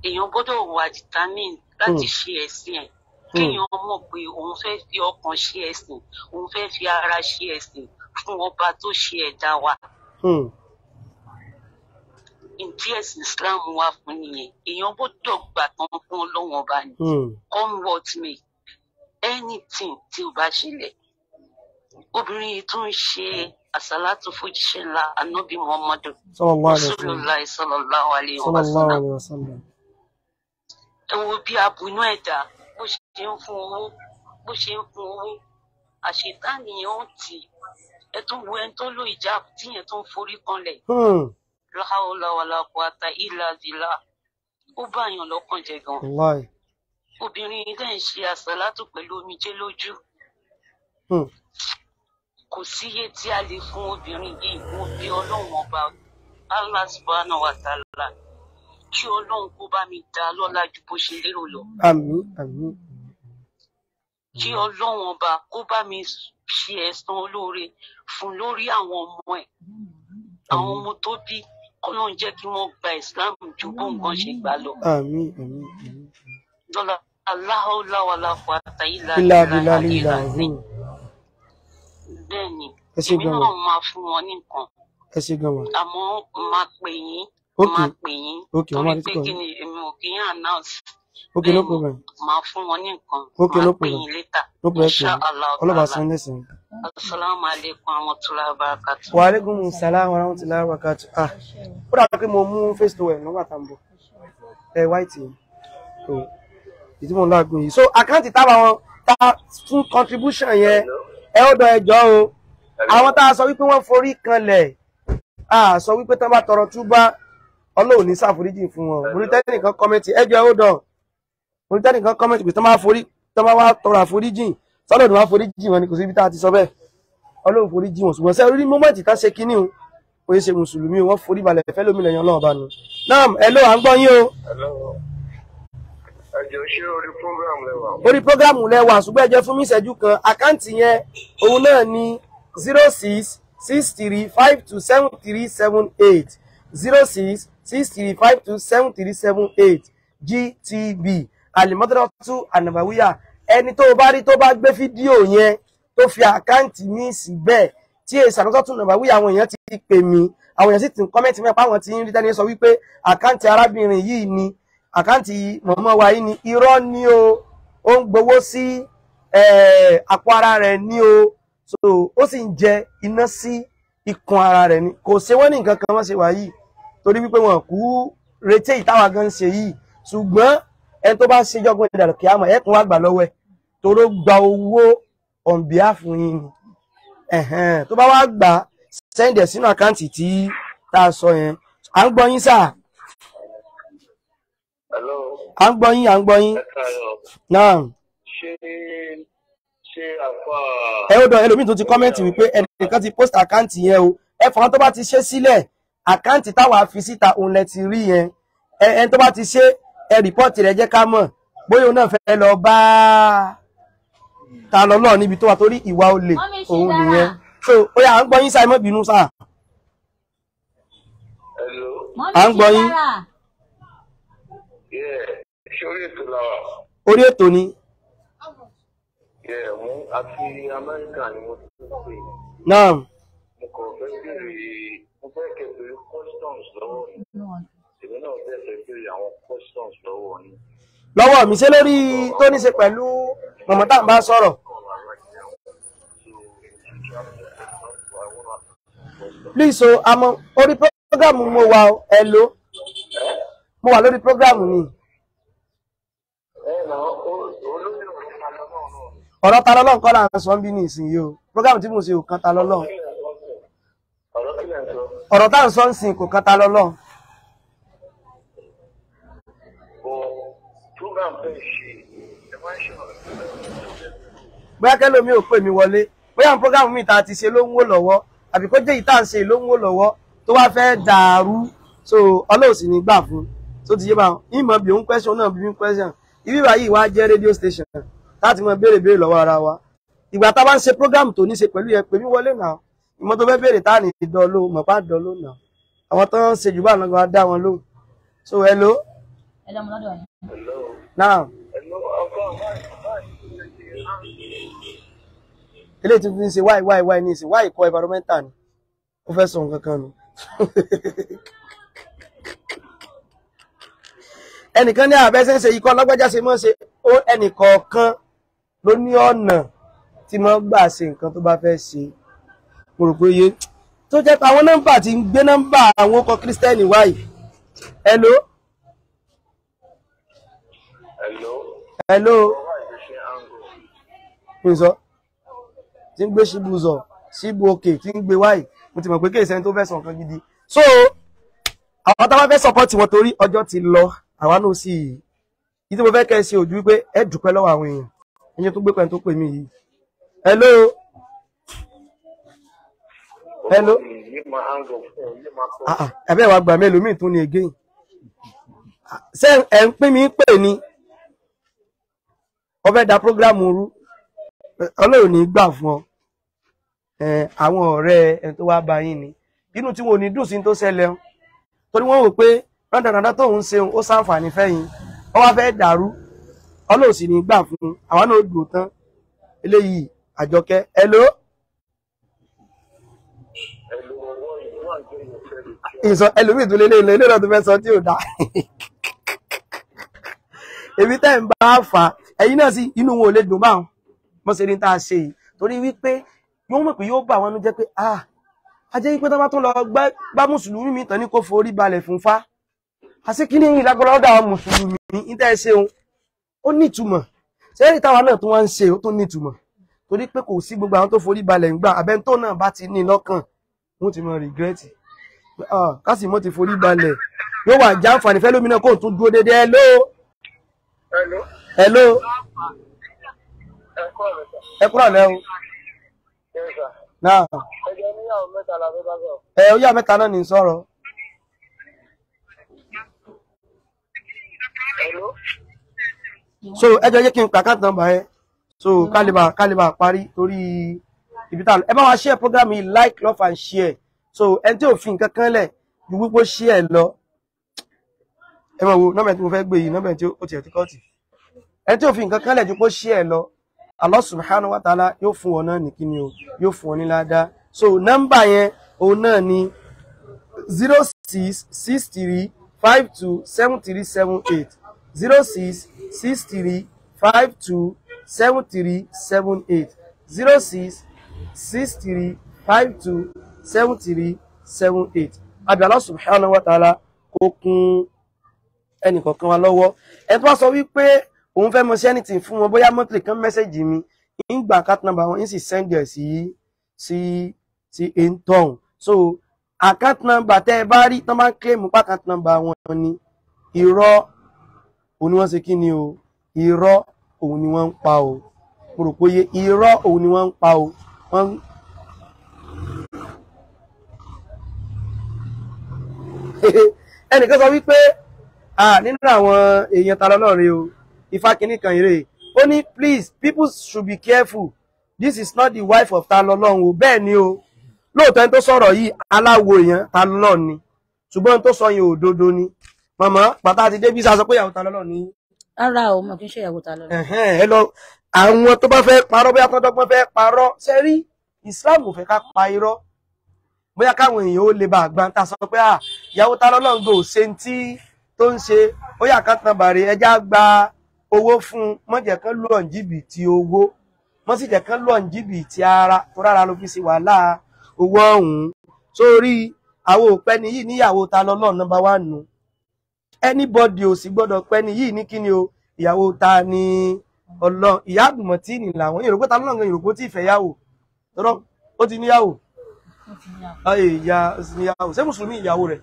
Èèyàn gbọ́dọ̀ wà determine láti Hmm. ṣe ẹ̀sìn ẹ̀. Kéèyàn mọ̀ pé òun fẹ́ fi ọkàn ṣe ẹ̀sìn òun fẹ́ fi ara ṣe ẹ̀sìn fún ọba tó ṣe ẹ̀dá wa. Hmm. ìdí ẹ̀sìn islam wà fún nìyẹn. Èèyàn gbọ́dọ̀ gbà tán fún ọlọ́wọ́n ọba ni. Hmm, come what may anything tí ò bá ṣẹlẹ̀. Obìnrin yìí tún ṣe àsálàtù fòjíṣẹ́ ńlá anábì muhammadu sallallahu sallallahu alaihi wasallam. ẹ wo bí abunú ẹ̀dá bó ṣe ń fún owó bó ṣe ń fún owó àṣetánìyàn ń tì. Ẹ tún wo ẹni tó lo ìjáàbù tíyẹn tó ń forí kanlẹ̀. Hmm, láhàólàwàlà kwata ìlà zìlà ó bá yàn lọ́kàn jẹ́ gan. Obìnrin yìí dẹ̀ ń ṣe àsálàtù pẹ̀lú omijé lójú. Hmm, kò síye tí a lè fún obìnrin yìí mo bí ọlọ́run ọba allah subhanahu wa ta'ala kí ọlọ́run kó bá mi dá lọ́lá ju bó ṣe lérò lọ. Àmín, àmín. kí ọlọ́run ọba kó bá mi ṣe ẹ̀san olóore fún lórí àwọn ọmọ ẹ̀. Àwọn ọmọ tó bí ọlọ́run jẹ́ kí wọ́n gba islam ju bó nǹkan ṣe gbà lọ. Àmín, àmín, àmín. lọ́la aláhùláwàlá quwwata illa billahi abilá lílà al-aliyyil ọ̀hún. azim. bẹ́ẹ̀ ni Ẹ ṣé èmi náà máa fún wọn ní nǹkan Ẹ ṣé gan wa. àmọ́ máa pè yín máa pè yín torí máa pé kí yín. ni èmi ò kí yín announce Okay, no problem. máa fún wọn ní nǹkan máa no pè problem. yín later No problem. insha allah Ọlọ́ba san lẹ́sìn. asalaamu alaykum wa rahmatulahi wa wa barakatuh. Ah, ó dàbí pé mo mú face towel nígbà tá à ń bọ̀. Ẹ white yìí. Ìdí lágùn yìí. So, àkáǹtì tábà wọn ta fún contribution yẹn, ẹ ó dọ̀ ẹjọ́ o. Àwọn tá a sọ wípé wọ́n forí kanlẹ̀, a sọ wípé tán bá tọrọ túbá, Ọlọ́run ní ṣàforíjì fún wọn. Mùrítẹ́nì kan kọ́mẹ́ntì, ẹjọ́ ẹ ó dọ̀. Mùrítẹ́nì kan kọ́mẹ́ntì pé tán bá forí tán bá wá tọrọ àforíjì, sọ́lọ́dún wá foríjì wọn ni kò sí ibi tá a ti sọ bẹ́ẹ̀ ọlọ́run forí jí wọn ṣùgbọ́n sẹ́rí mọ́mọ́tì tá ṣe kínní o kò ṣe mùsùlùmí o wọ́n forí balẹ̀ fẹ́ lómi lẹ́yìn ọlọ́run bá nu. náà ẹ à ń gbọ́ yín o ẹjọ ṣé orí program lẹwà orí prógrámù lẹ́wà ṣùgbọ́n ẹ jẹ́ fún mi ìṣẹ́jú kan. Àkáǹtì yẹn òun náà ni zero six six three five two seven three seven eight. Zero six six three five two seven three seven eight. Gtb alimọ́tòdọ́tù ànàbàwíyà ẹni tó bá rí tó bá gbé fídíò yẹn tó fi àkáǹtì mi síbẹ̀ tí èsì àtọ́tọ́tù ànàbàwíyà àwọn èèyàn ti pè mí. Àwọn èèyàn sì ti ń kọ́mẹ́ǹtì mẹ́pà àwọn tí ń rí tẹ́ni sọ wípé àkáǹtì arábìnrin yìí ni àkáǹtì mọ̀mọ́ wa yìí ni irọ́ ni o ó ń gbowó sí àpò ara rẹ̀ ní o. So ó sì ń jẹ iná sí ikùn ara rẹ̀ ni. Kò ṣe wọ́n ní nǹkan kan wọ́n ṣe wà yìí torí wípé wọn kú retí ìtawà gan ṣe yìí. Ṣùgbọ́n ẹni tó bá ń ṣèjọgbọ́n ìdàrọ̀ kí á mọ̀ ẹ̀kún wá gbà lọ́wọ́ ẹ̀ toró gba owó on behalf yín ni. Tó bá wá gbà send ẹ̀ sínú àkáǹtì tí tá a sọ yẹn. À ń gbọ́ yín sáà hello. À ń gbọ́ yín à ń gbọ́ yín. Náà ṣé ṣé àfa ẹ ó dọ ẹlòmíì tó ti kọ́mẹ́ǹtì wípé ẹnìkan ti post àkáǹtì yẹn o. Ẹ fọ́n tó bá ti ṣe sílẹ̀ àkáǹtì táwa fi síta òun lẹ ti rí yẹn. Ẹ ẹni tó bá ti ṣe ẹ rìpọ́ọ̀tì rẹ̀ jẹ́ ká mọ̀. Bóyá òun náà fẹ́ lọ bá ta lọ lọ́ọ̀ níbi tó wà torí ìwà olè òun nìyẹn. So ó yá à ń gbọ́ yín sáà ẹ má bínú sáà Hello. à ń gbọ́ yín. Yeah. Ṣé orí ètò la wà? orí ètò ni mo àti Amẹ́ríkà ni mo ti pè. náà Mo kàn fẹ́ béèrè mo fẹ́ kẹ́ questions lọ́wọ́ mi. Èmi náà fẹ́ fẹ́ béèrè àwọn questions lọ́wọ́ yín. lọ́wọ́ mi ṣe lórí tó ní ṣe pẹ̀lú mọ̀mọ́ tá à ń bá sọ̀rọ̀ please o àmọ́ orí prógámù mo wà ẹ lò mo wà lórí prógámù ni. Ọ̀rọ̀ ta lọ́lọ́ nǹkan là ń sọ ń bí ní ìsinyìí o. Prógámù tí mo ṣe ò kan ta lọ́lọ́ Ọ̀rọ̀ tá à ń sọ ń sìn kò kan ta lọ́lọ́ bóyá kẹ́lómi ò pè mí wọlé. Bóyá prógámù mi ta ti ṣe ló ń wò lọ́wọ́. Àbí kó jẹ́ ìta ń ṣe ló ń wò lọ́wọ́ tó wá fẹ́ dàrú. So ọlọ́run sì ní gbà fún tó ti yé bá ìmọ̀ bí òun question náà bí mi question. Ibi báyìí wá jẹ́ radio station láti mọ béèrè béèrè lọ́wọ́ ara wa. Ìgbà tá a bá ń ṣe program tó ní ṣe pẹ̀lú yẹn pè mí wọlé náà ìmọ̀ tó fẹ́ béèrè tá à ní dán lóhùn mọ̀ bá dán lóhùn náà àwọn tó ń ṣe jù bá lọ́gọ́ dá wọn lóhùn. So hello? Now ilé tí fi ń ṣe wáì wáì wáì ní ìsìn? Wáì kọ environmental ni? Ó fẹ́ sọ nǹkan kan nù <laughs> ẹnìkan ní àbẹ́sẹ̀ ṣe ikọ́ lọ́gbẹ́já ṣe mọ́ ṣe ó ẹnìkọ̀ọ̀kan ló ní ọ̀nà tí mo gbà ṣe nǹkan tó bá fẹ́ ṣe. Mo rò pé tó jẹ́ pé àwọn nọ́mbà tí ń gbé nọ́mbà àwọn ọkọ̀ kírísítẹ́nì wáyé hello? Hello. hello? Mi sọ? Tí ń gbé ṣíbù zọ ṣíbù òkè tí ń gbé wáyé mo ti mọ̀ pé kéèsì ẹni tó fẹ́ sọ nǹkan gidi. So àwọn tá a bá fẹ́ sọpọ́tì wọn torí ọjọ́ ti lọ àwa náà sì yìí tí mo fẹ́ kẹ́ ẹ ṣe ojú wípé ẹ dúpẹ́ lọ́wọ́ àwọn èèyàn. Ẹ̀yin tó gbé pẹ́ẹ́n tó pè mí yìí. Hello? Hello? Ah ah ẹ̀bẹ́ wa gbà mélòó míì tún ní again. Ṣé ẹ̀ ń pín mi pè ní ọbẹ̀ da prógrámù rú. Ọlọ́run ní gbà fún ọ. Àwọn ọ̀rẹ́ ẹni tó wá bá yín ni. Inú tí wọn ò ní dùn sí tó ṣẹlẹ̀. Torí wọ́n wò pé rọ́ndàrọ́ndà tó ń ṣeun ó ṣàǹfààní fẹ́yìn. Wọ́n wá fẹ́ dàrú. Ọlọ́run sì ní gbà fún un. Àwọn náà dùn tán. Eléyìí àjọkẹ́. Rẹ̀ kí ìsọ ẹlòmíì tó lélẹ̀ ilẹ̀ náà tó fẹ́ sọ tí ò dá. Èmi tẹ́ ń bá fà ẹ̀yin náà sí inú wọn ò lè dùn báwọn. Mo ṣe ní tá a ṣe yìí. Torí wípé yóò mọ̀ pé yóò bà wọn nú jẹ́ pé ah a jẹ́ wípé tó bá tún lọ gbá- bá mùsùlùmí mi tán ní kó forí balẹ̀ fún fa àṣé kí ni yìí lágbára ọ̀dọ̀ àwọn mùsùlùmí? Ní tẹ́ ẹ ṣeun ó ní ìtumọ̀. Sẹ́yìn táwa náà tún wá ń ṣe ó tún ní ìtumọ̀? Torí pé kò sí gbogbo àwọn tó forí balẹ̀ ń gbà. Abẹ́ntó náà bá ti ní lọ́kàn wọ́n ti mọ rìgírẹ́tì ah kásì mọ́ ti forí balẹ̀. Yóò wà já àǹfààní fẹ́ lómi náà kó tún dúró déédéé hello? Hello. hello? Ẹ ẹ kúrò lẹ́ o. Ẹ ó yà mẹ́ta náà ní sọ̀rọ̀ Hello. So ẹ jẹ́ jẹ́ kí n pa account number yẹn. So kálíbà kálíbà parí torí ibi tá ẹ bá wa share program yìí like love and share. So ẹni tí ò fi nǹkan kan lẹ̀ ju wípé share lọ. Ẹ máa wo nọ́mbà tí mo fẹ́ gbé yìí nọ́mbà tí ó tiẹ̀ ti kọ́ọ̀tì ẹni tí ò fi nǹkan ju pé share lọ Allah subhanahu wa ta'ala yóò fún wọn náà ní kíni o yóò fún wọn ní ládàá so nọ́mbà yẹn òun náà ni zero six six three five two seven three seven eight zero six six three five two seven three seven eight. zero six six three five two seven three seven eight. Allah subhanahu wa ta'ala kó kún ẹnìkọ̀ọ̀kan wa lọ́wọ́. Ẹ tó wá sọ wípé òun fẹ́ mọ sí anything fún wọn bóyá mọ́tìrì kan mẹ́sẹ̀gì mi ń gba account number wọn ń sì send ẹ̀ sí sí sí inton so account number tẹ́ ẹ bá rí tán bá ń claim pa account number wọn ni irọ́ òun ni wọ́n ṣe kí ni o? Irọ́ òun ni wọ́n ń pa o. Mo rò pé irọ́ òun ni wọ́n ń pa o. Wọ́n <laughs> ẹnìkan sọ wípé nínú àwọn èèyàn ta lọ́lọ́rin o. Ifá kìíní kan ìrè ó ní please people should be careful. This is not the wife of ta lọ́lọ́run o. Bẹ́ẹ̀ ni o. Lóòótọ́ ẹni tó sọ̀rọ̀ yìí aláwo èèyàn ta lọ́lọ́run ni. Ṣùgbọ́n tó sọ yẹn òdodo ni màmá bàtà ti débi sá sọ pé ìyàwó ta lọ́lọ́run ni. Rárá o mo kì í ṣe ìyàwó ta lọ. ẹ̀hẹ́n, ẹ lọ àwọn tó bá fẹ́ parọ́ bóyá tọ́jọ́gbọ́n fẹ́ parọ́ ṣe rí? Islam ò fẹ́ ká pa irọ́. Bóyá káwọn èèyàn ó lè bá àgbà ta sọ pé ìyàwó ta lọ́lọ́run gò ṣe ń tí tó ń ṣe. Ó yà ká tan bàrẹ̀ ẹja gba owó fún un mọ̀jẹ̀ kan lù ọ̀n jìbìtì owó. Wọ́n sì jẹ́ kán lù ọ̀n jìbìtì ara tó rárá ló fi ṣe wàhálà owó ọ̀hún. Sórí àwọn òpẹ́ ni yìí níyàwó ta lọ́lọ́run nọ́mbà wà nù anybody ò sì gbọ́dọ̀ pẹ́ ni yìí ní kíni o ìyàwó ta ni ọlọ́run? Ìyá àgùnmọ̀ tí nì làwọn yorùbá ta lọ́lọ́run yorùbá tí ìfẹ́ yàwó. Tọ́rọ ó ti níyàwó ìyá ó ti níyàwó ṣé mùsùlùmí ìyàwó rẹ̀?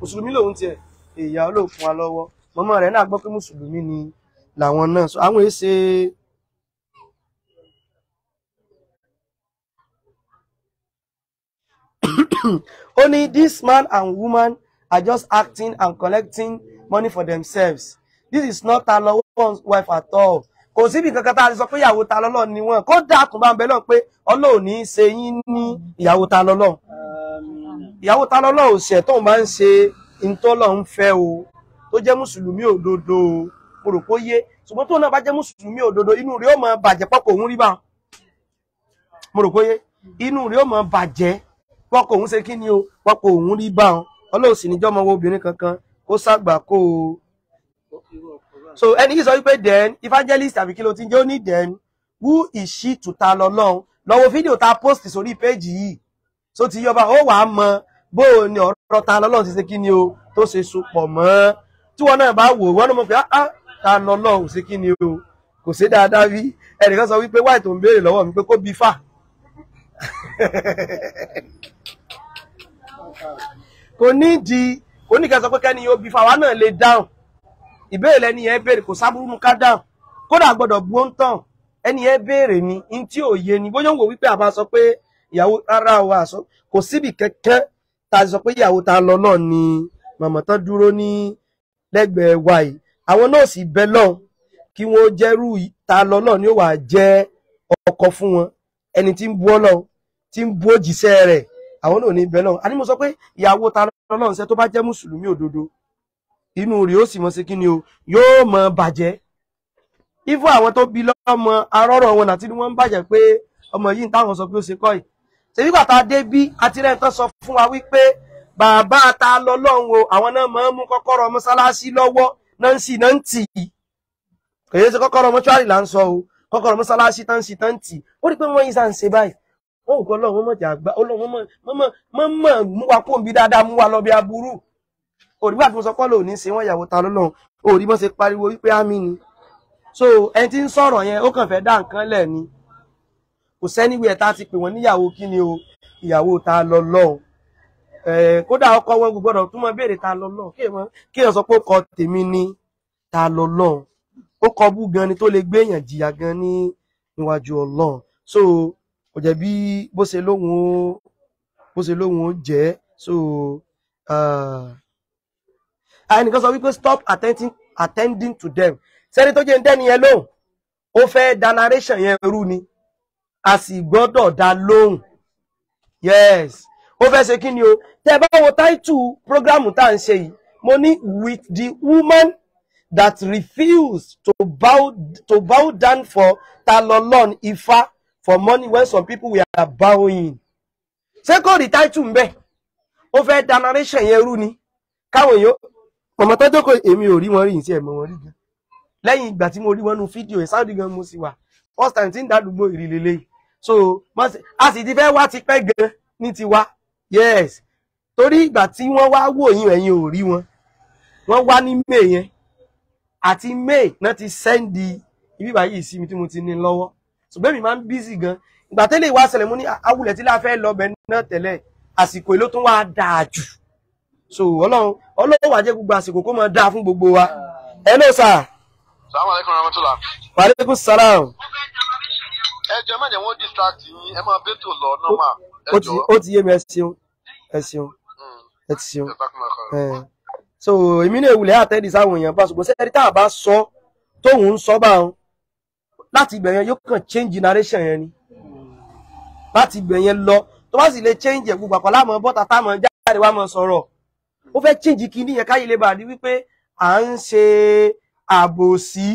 Mùsùlùmí lòun tiẹ̀. Ìyá olóòfun wa lọ́wọ́. Mọ́mọ́ rẹ̀ náà gbọ́ pé mùsùlùmí ni làwọn náà. So àwọn èsè <coughs> ó ní this man and woman are just acting and collecting money for themselves. This is not ta wife at all. Kò síbi kankan tá a ti sọ pé ìyàwó ta lọ́lọ́ ni wọ́n. Kó dákun bá ń bẹ lọ́n pé ọlọ́run ní í ṣe yín ní ìyàwó ta lọ́lọ́ ìyàwó ta lọ́lọ́ ò ṣẹ̀ tóun bá ń ṣe ìtọ́lọ̀ ń fẹ́ o tó jẹ́ mùsùlùmí òdodo mo rò pé yé. Ṣùgbọ́n tóun náà bá jẹ́ mùsùlùmí òdodo inú rẹ̀ ó máa bàjẹ́ pọ́kọ̀ òun rí bá mo rò pé yé. Inú rẹ̀ ó máa bàjẹ́ pọ́kọ̀ òun ṣe kí ni o pọ́kọ̀ òun rí bá ọlọ́run sì níjọ́ ọmọ obìnrin kankan kó ṣàgbà kó o. So ẹni yìí sọ wípé then evangelist àbí kí ló ti ń jẹ́ ó ní then who is she to ta lọ́lọ́run lọ́wọ́ fídíò ta post sórí péjì yìí. So ti yọba ó wàá mọ bó o ní ọ̀rọ̀ ta lọ́lọ́run ti ṣe kí ni o tó ṣe sopọ̀ mọ́. Tí wọn náà bá wò wọn náà mọ̀ pé ah ta lọ́lọ́run ṣe kí ni o? Kò ṣe dáadáa rí. Ẹnìkan sọ wípé wáì tó ń béèrè lọ́wọ́ mi pé kó bí fà? <laughs> Kò ní di kò ní kẹ́ sọ pé kẹ́ni yóò bí fà wa náà lè dáhùn. Ìbéèrè lẹni yẹn béèrè kò sábúrú mu ká dáhùn. Kódà gbọ́dọ̀ bu ń tàn ẹni yẹn béèrè ni n tí ò yé ni. Bóyá ń wò wípé àbá sọ pé ìyàwó rárá o àṣọ kò síbi kẹ̀kẹ́. Tá a sọ pé ìyàwó ta lọ náà ni màmá tán dúró ní lẹ́gbẹ̀ẹ́ wa yìí. Àwọn náà sì bẹ lọ kí wọn jẹrú ta lọ náà ni ó wàá jẹ ọkọ fún wọn. Ẹni tí ń bu ọ lọ tí ń bu òjìṣẹ́ rẹ̀ àwọn náà ní bẹ lọ àní mo sọ pé ìyàwó ta lọ náà ń ṣe tó bá jẹ́ mùsùlùmí òdodo inú rẹ̀ ó sì mọ sí kí ni o yóò mọ bàjẹ́. Ifo àwọn tó bí lọ́mọ arọ́rọ̀ wọn àti ni wọ́n ń bàjẹ́ pé ọmọ yìí táwọn sọ pé ó ṣe kọ́ yìí. Ṣèbí bàtà dé bí tán sọ fún wa wípé bàbá ta lọ lọ́hùn o àwọn náà máa ń mú kọ́kọ́rọ́ mọ́sálásí lọ́wọ́ náà ń sì náà ń tì í. Kò yẹ ṣe kọ́kọ́rọ́ mọ́ṣúárì là ń sọ o kọ́kọ́rọ́ mọ́sálásí tán ń sì tán ń tì í. Ó rí pé wọ́n yìí sá ń ṣe báyìí wọ́n ò kọ́ lọ́wọ́ mọ̀jà àgbà ọlọ́wọ́ mọ̀ mú wa kó ń bí dáadáa mú wa lọ bí aburú. Òrìgbà tí mo sọ pọ́ lò ní ṣe wọ́n ìyàwó ta lọ́lọ́run. Òrí bọ́n ṣe pariwo wípé ámì ni. So ẹni tí ń sọ̀rọ̀ yẹn ó kàn fẹ́ dá nǹkan lẹ̀ ni. Kò sẹ́niwé ẹ̀ tá ti pè wọ́n níyàwó kí ni o? Ìyàwó ta lọ́lọ́run. Kódà ọkọ wọn gbọ́dọ̀ tún mọ béèrè ta lọ́lọ́run. Kí èèyàn sọ pé ó kọ tèmi ní ta lọ́lọ́run. Ó kọ bú gan ni tó lè gbé èèyàn jìyà gan ní níwájú ọlọ́run. So kò jẹ́ bí bó ṣe lóhun ó bó ṣe lóhun ó jẹ́. So. Ẹnìkan sọ wípé stop attending, attending to them. Sẹ́ni tó jẹ́ ń dẹ́ni yẹn lóhùn ó fẹ́ da narration yẹn rú ni. A sì gbọ́dọ̀ dá lóhùn. Yes. Ó fẹ́ ṣe kí ni o? Tẹ́ bá wo title programu tá à ń ṣe yìí mo ní with the woman that refuse to bow to bow down for talolon ifá for money when some people were bowing. Ṣé kò rí title ń bẹ̀? Ó fẹ́ da narration yẹn rú ni. Káwọn èèyàn mọ̀mọ́ tó jókòó èmi ò rí wọn rí ìsí ẹ̀mọ́ wọn rí gan. Lẹ́yìn ìgbà tí mo rí wọn nu fídíò ẹ̀ sáúdì gan mo sì wà. First time tí ń dádùgbò ìrìlélẹ̀ yìí so a sì ti fẹ́ wá ti pẹ́ gan ní tiwa. Yes. Torí ìgbà tí wọ́n wá wò yín ẹ̀yin ò rí wọn. Wọ́n wá ní may yẹn. Àti may náà ti sẹ́ndì ibi báyìí sí mi tí mo ti ní lọ́wọ́ ṣùgbọ́n mi máa ń bízì gan ìgbà tẹ́lẹ̀ ìwà ṣẹlẹ̀ mo ní awulẹ̀ tí láfẹ́ lọ bẹ̀ náà tẹ́lẹ̀ àsìkò èló tún wá dáa jù so ọlọ́run ọlọ́run wà jẹ́ gbogbo àsìkò kó máa dáa fún gbogbo wa hello sir. salamu aleykum rahmatulah. wa aleykum salaam. ẹ jẹ́ má jẹ́ wọ́n distract yín ẹ máa bẹ́tò lọ normal ẹ jọ. ó ti yé mi ẹ ṣeun ẹ ṣeun ẹ ti ṣeun. Eh, so èmi náà wulẹ̀ àtẹ́dì sáwọn èèyàn bá ṣùgbọ́n sẹ́ni tá a bá sọ tóun ń sọ bá wọn láti ibẹ̀ yẹn yóò kàn change narration yẹn ni. Láti ibẹ̀ yẹn lọ tó bá sì lè change ẹ̀ gbogbo àpọ̀ láàmú bọ́ta táwọn jáde wá máa sọ̀rọ̀. Ó fẹ́ change kínní yẹn káyé lè bàdí wípé à ń ṣe àbòsí.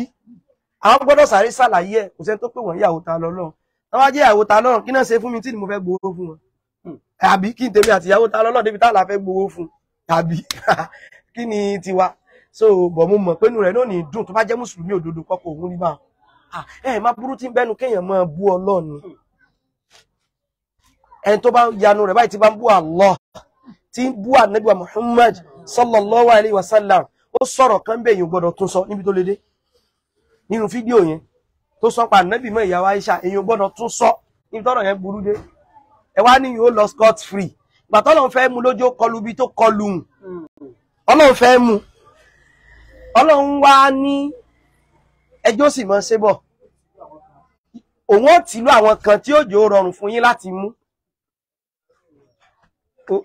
Àwọn gbọ́dọ̀ sáré ṣàlàyé ẹ̀. Kò sẹ́ni tó pè wọ́n ìyàwó ta lọ́lọ́ wọ́n wá jẹ́ ìyàwó ta lọ́rùn kí náà ṣe fún mi tí ni mo fẹ́ gbowó fún wọn? Àbí kí n tèmi àti ìyàwó ta lọ́lọ́ débi táàlà fẹ́ gbowó fún? Àbí <laughs> kí ni tiwa? So bọ̀ mo mọ̀ pé inú rẹ̀ náà ní dùn. Tó bá jẹ́ mùsùlùmí òdodo kọ́kọ́ òun rí báwọn ẹ má burú tí ń bẹnu kéèyàn máa bú ọlọ́ọ̀ni ẹni tó bá yanu rẹ̀ báyìí tí bá ń bú Allah tí ń bú ànábì wa Muhammad sallallahu alayhi wa sallam ó sọ̀rọ̀ kan bẹ́ẹ̀ yìí gbọ́dọ̀ tún sọ níbi tó le dé. Nínú fídíò yẹn tó sọ pa ànábì mọ́ ìyàwó Aisha ò gbọ́dọ̀ tún sọ níbi tọ́rọ̀ yẹn burú dé. Ẹ wá ní yóò lọ scot free. Ìgbà tọ́lọ́run fẹ́ mú lójó kọlu ibi tó kọlu. Hùn ọlọ́run fẹ́ mú. Ọlọ́run wá ní ẹjọ́ sì mọ́ ṣe bọ̀. Òun ó tìlú àwọn kan tí ó ó rọrùn fún yín láti mú.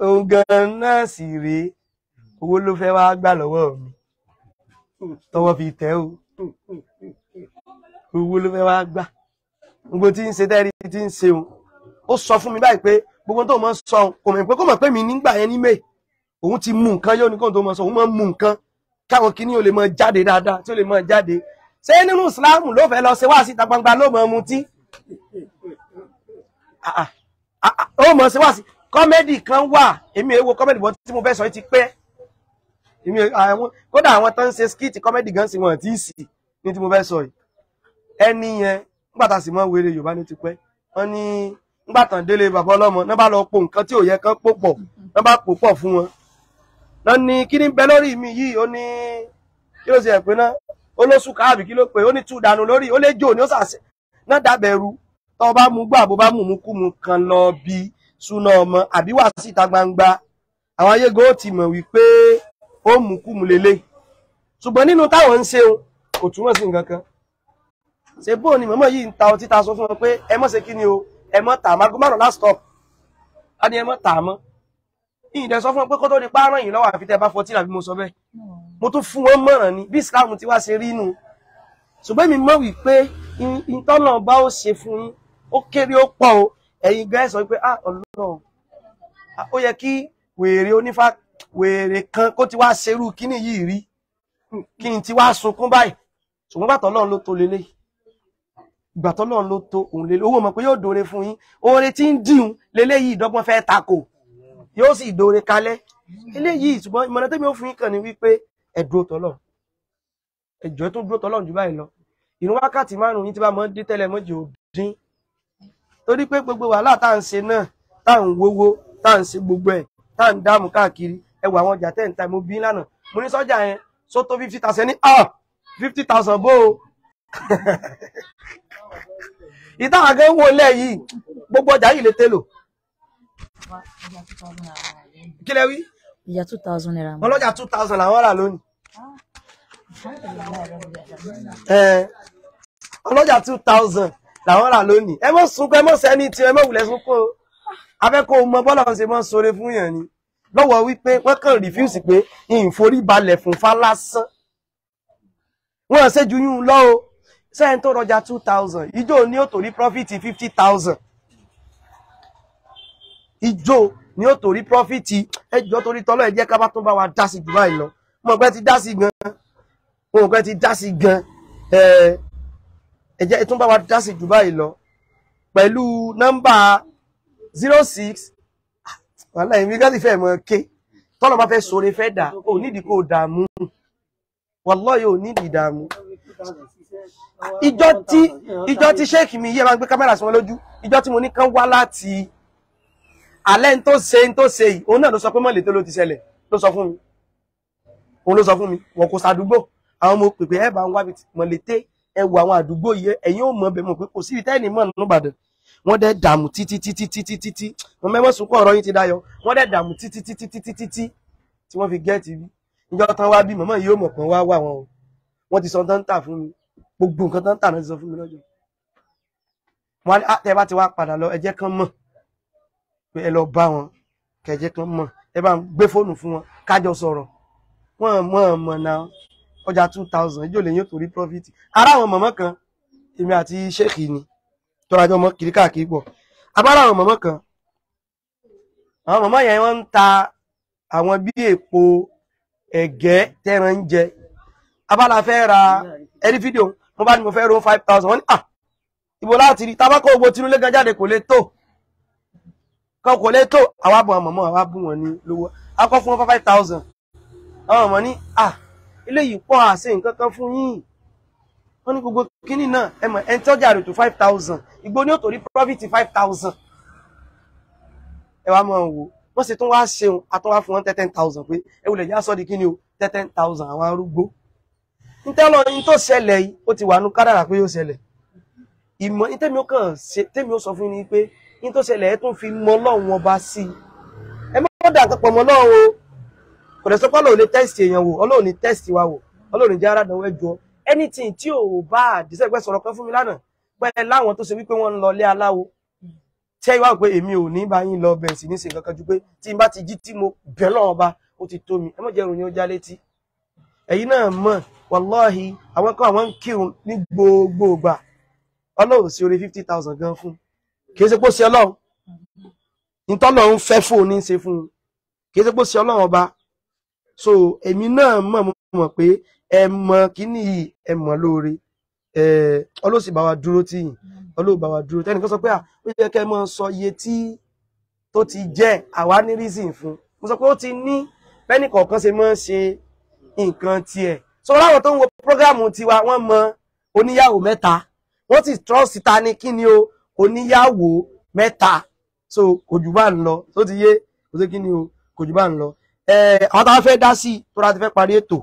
Òun gan náà sì rèé owó ló fẹ́ wá gbà lọ́wọ́ mi. Tọwọ́ fi tẹ́ o. Owó ló fẹ́ wá gbà. Gbogbo tí ń ṣe tẹ́rí tí ń ṣe o ó sọ fún mi báyìí pé gbogbo tó mọ̀ sọ kò mọ̀ pé kò mọ̀ pé mi nígbà yẹn ní may òun ti mú nǹkan yóò ní kóun tó mọ̀ sọ òun ń mú nǹkan káwọn kìíní ò lè mọ jáde dáadáa tí ó lè mọ jáde ṣé nínú ìsìláàmù ló fẹ́ lọ ṣe wá síta gbangba ló mọ mutí? Ah, ah, ah, ó mọ̀ ṣe wá sí kọ́mẹ́dì kan wà. Èmi èwo kọ́mẹ́dì bọ́ tí mo fẹ́ sọ ti pẹ́. Kódà àwọn tó ń ṣe skit kọ́mẹ́dì gan sí wọn tí ì sì ní tí mo fẹ́ sọ yìí. Ẹni yẹn nígbà tá a sì mọ wéré yorùbá ní ti pẹ́ wọ́n ní nígbà tán délé bàbá ọlọ́mọ náà bá lọ po nǹkan tí ò yẹ kán pò pọ̀ náà bá pò pọ̀ fún wọn. Náà ní kí ní bẹ lórí mi yìí? Ó ní kí ló ṣe ẹ̀ pé náà ó ló sùn káàbì kí ló pé ó ní tú dànù lórí ó lé jò ní ó sàṣẹ náà dábẹ̀rù tọ́ bá mú gbà bó bá mú mú kú mu kan lọ bí súná ọmọ àbí wà síta gbangba. Àwọn ayégo ó ti mọ̀ wípé ó mú kú mu lélẹ̀ ṣùgbọ́n nínú táwọn ń ṣe kò túmọ̀ sí nǹkan kan. Ṣe bó ni mọ̀mọ́ yìí ń ta ọtí ta sọ fún wọn pé ẹ mọ̀ ṣe ni o ẹ mọ̀ tà máa gbọ́dọ̀ last stop. Á ní ẹ mọ̀ tà mọ́. Ìyìndẹ̀ sọ fún wọn pé kó tó di párán yìí lọ́wọ́ àfi tẹ́ bá fọtí làbí mo sọ bẹ́ẹ̀ mo tún fún wọn mọ̀ràn ni bí Islam ti wá ṣe rí nu ṣùgbọ́n mi mọ̀ wípé ìtọ́nà bá ó ṣe fún yín ó kéré ó pọ̀ o. Ẹ̀yin gan sọ pé ah ọlọ́run ó yẹ kí wèrè onífá wèrè kan kó ti wá ṣerú kíní yìí rí. Kí n ti wá sunkún báyìí. Ṣùgbọ́n gbàtọ́ ọlọ́run ló tó lélẹ̀ gbàtọ́ ọlọ́run ló tó òun lélẹ̀ owó mọ̀ pé yóò dóore fún yín. Oore tí ń dìhun lélẹ́yìí ìdọ́gbọ́n fẹ́ takò yóò sì dóore kalẹ̀. Eléyìí ṣùgbọ́n ìmọ̀ràn tẹ́mi ó fún yín kàn ní wípé ẹ dúró tọ́lọ̀ ẹjọ́ tó dúró tọ́lọ̀ jù báyìí lọ. Ìrun wákàtí márùn-ún yín tí bá mọ́ dé tẹ́lẹ̀ mọ́jì ò dín. Torí pé gbogbo wàhálà tá à ń ṣe náà tá à ń wówó tá à ń ṣe gbogbo ẹ̀ tá à ń dáàmú káàkiri. Ẹ wo àwọn ọjà tẹ́ ń ta mo bí lánàá. Mo ní sọ́jà yẹn só tó fifty thousand ní ah fifty thousand bó o. Ìtawà gan wo lẹ̀ yìí gbogbo ọjà yìí lè télò kí lẹ wí ìyá two thousand naira mọ́. ọlọ́jà two thousand làwọn rà lónìí. Ọlọ́jà two thousand làwọn rà lónìí. Ẹ mọ̀ sunkún ẹ mọ̀ sẹ́ni tí ẹ mọ̀ wulẹ̀ sunkún o. Afẹ́kọ̀ mọ bọ́lá ṣe mọ́ sóre fún yàn ni. Lọ́wọ́ wípé wọ́n kàn rìfíùsì pé ìforí balẹ̀ fún fa lásán. Wọ́n ṣe ju yún lọ o. Sẹ́yìn tó rọjà two thousand? Ìjọ ní ó torí profit fifty thousand. Ìjọ ní ó torí profit ẹjọ́ torí tọ́lọ́ ẹ jẹ́ ká bá tún bá wa dá sí jù báyìí mo pẹ́ ti dá gan. Mo pẹ́ ti dá sí gan. Ẹ jẹ́ tún bá wa dá sí jù báyìí lọ. Pẹ̀lú nọ́mbà zero six. Wàhálà èmi ti fẹ́ mọ ké. Tọ́lọ́ bá fẹ́ sọ̀rọ̀ fẹ́ dà. Ó nídìí kó dààmú. Wallahi ò nídìí ìdààmú ìjọ tí ìjọ tí sheik mi yé máa gbé kámẹ́rà sí wọn lójú. Ìjọ tí mo ní kán wá láti alẹ́ ń tó ṣe ń tó ṣe yìí òun náà ló sọ pé mọ̀lẹ́ tó ló ti ṣẹlẹ̀ ló sọ fún mi. Òun ló sọ fún mi wọn kò sàdúgbò àwọn ọmọ pèpè ẹ bá ń wá mọ̀lẹ́tẹ́ ẹ wo àwọn àdúgbò yìí ẹ̀yin ò mọ̀ bẹ́ẹ̀ mọ̀ pé kò sí ìtẹ́ẹ̀nì mọ̀ nínú Ìbàdàn. Wọ́n dẹ̀ dààmú títí títí títí títí. Wọn mẹ́mọ́ sunkún ọ̀rọ̀ yín ti dayọ̀. Wọ́n dẹ̀ dààmú títí títí títí títí tí wọ́n fi gẹ́ẹ̀tì bí ìjọ tán wá bí mọ̀mọ́ yìí ó mọ̀ pọ́n wá wà wọn o. Wọ́n ti sọ tán tà fún mi. Gbogbo nǹkan tán tà náà ti sọ fún mi lọ́jọ́. Wọn á tẹ bá ti wá padà lọ ẹ jẹ́ kán mọ̀ pé ẹ lọ bá wọn kẹ ẹ jẹ́ kán mọ̀. Ẹ bá ń gbé fóònù fún wọn kájọ sọ̀rọ̀. Wọ́n mọ̀ mọ̀ náà ọjà two thousand ìjọ lè yín tó rí profit. Ara àwọn mọ̀mọ́ kan èmi àti sheikh ni tọ́ra jọ mọ́ kiri káàkiri pọ̀. Abára àwọn mọ̀mọ́ kan àwọn mọ̀mọ́ yẹn wọ́n ń ta àwọn bí èpo ẹ̀gẹ́ tẹ́ran ń jẹ. Abala fẹ́ ra ẹni fídíò mo bá ní mo fẹ́ ro five thousand wọ́n ní ah ibo láti rí? Tabako owó tinúlé gan jáde kò lè tó kan kò lè tó. Àwa bọ̀ àwọn mọ̀mọ́ àwa bù lówó. Akọ́ fún wọn five thousand. Àwọn mọ̀mọ́ ní ah eléyìí pọ̀ àṣẹ nǹkan kan fún yín. Wọ́n ní gbogbo kínní náà ẹ mọ̀ ẹni tí ọjà rẹ̀ tó five thousand ìgbó ní ó tó rí profit five thousand. Ẹ wá máa wò wọ́n sì tún wá ṣeun àtúnwá fún wọn ten thousand pé ẹ wulẹ̀ já sọ́ di kínní o ten thousand àwọn arúgbó. Nítẹ́lọ ní tó ṣẹlẹ̀ yìí ó ti wà nú kádàrà pé yóò ṣẹlẹ̀. Ìmọ̀ ní tẹ́mi ó kàn ṣe tẹ́mi ó sọ fún yín ni pé ní tó ṣẹlẹ̀ ẹ tún fi mọ Ọlọ́run ọba sí i. Ẹ má dà pọ̀ mọ́ Ọlọ́run o. Kò dẹ̀ sọ pé Ọlọ́run lè tẹ́sítì èèyàn wò Ọlọ́run ní tẹ́sítì wa wò Ọlọ́run jẹ́ aládàáwọ̀ ẹjọ́. Anything tí ò bá àdìsẹ́gbẹ́ sọ̀rọ̀ kan fún mi lánàá pẹ́ láwọn tó ṣe wípé wọ́n ń lọ lé aláwo. Tí ẹ wá pé èmi ò ní bá yín lọ bẹ̀rẹ̀ sí ní ṣe nǹkan kan ju pé tí n bá ti jí tí mo bẹ̀ lọ́wọ́ ọba ó ti tó mi. Ẹ má jẹ́ ìròyìn ó létí. Ẹ̀yin náà mọ̀ wàláhì àwọn kan àwọn ń kírun ní gbogbo ìgbà. Ọlọ́run sí orí fifty thousand gan fún kì í ṣe pé ó ṣe ọlọ́run. Nítọ́lọ́run fẹ́ fún un ní í ṣe fún un. Kì í ṣe pé ṣe ọlọ́run ọba. So èmi náà mọ̀ mọ̀ pé ẹ mọ̀ kíní yìí ẹ mọ̀ lóore. Ẹ ọlọ́sì bá wa dúró tì yín. Ọlọ́run bá wa dúró tẹ́nìkan sọ pé à ó yẹ kẹ́ ẹ mọ̀ sọ iye tí tó ti jẹ́ àwa ní reason fún. Mo sọ pé ó ti ní. Bẹ́ẹ̀ni kọ̀ọ̀kan ṣe máa ń ṣe nǹkan tiẹ̀. So láwọn tó ń wo prógrámù tiwa wọ́n mọ oníyàwó mẹ́ta. Wọ́n ti trust ta ni kí o oníyàwó mẹ́ta. So kò jù bá ń lọ. Tó ti yé? Kò sí kí ni o? Kò jù bá ń lọ. Ẹ àwọn táwọn fẹ́ dá sí tó ra ti fẹ́ parí ètò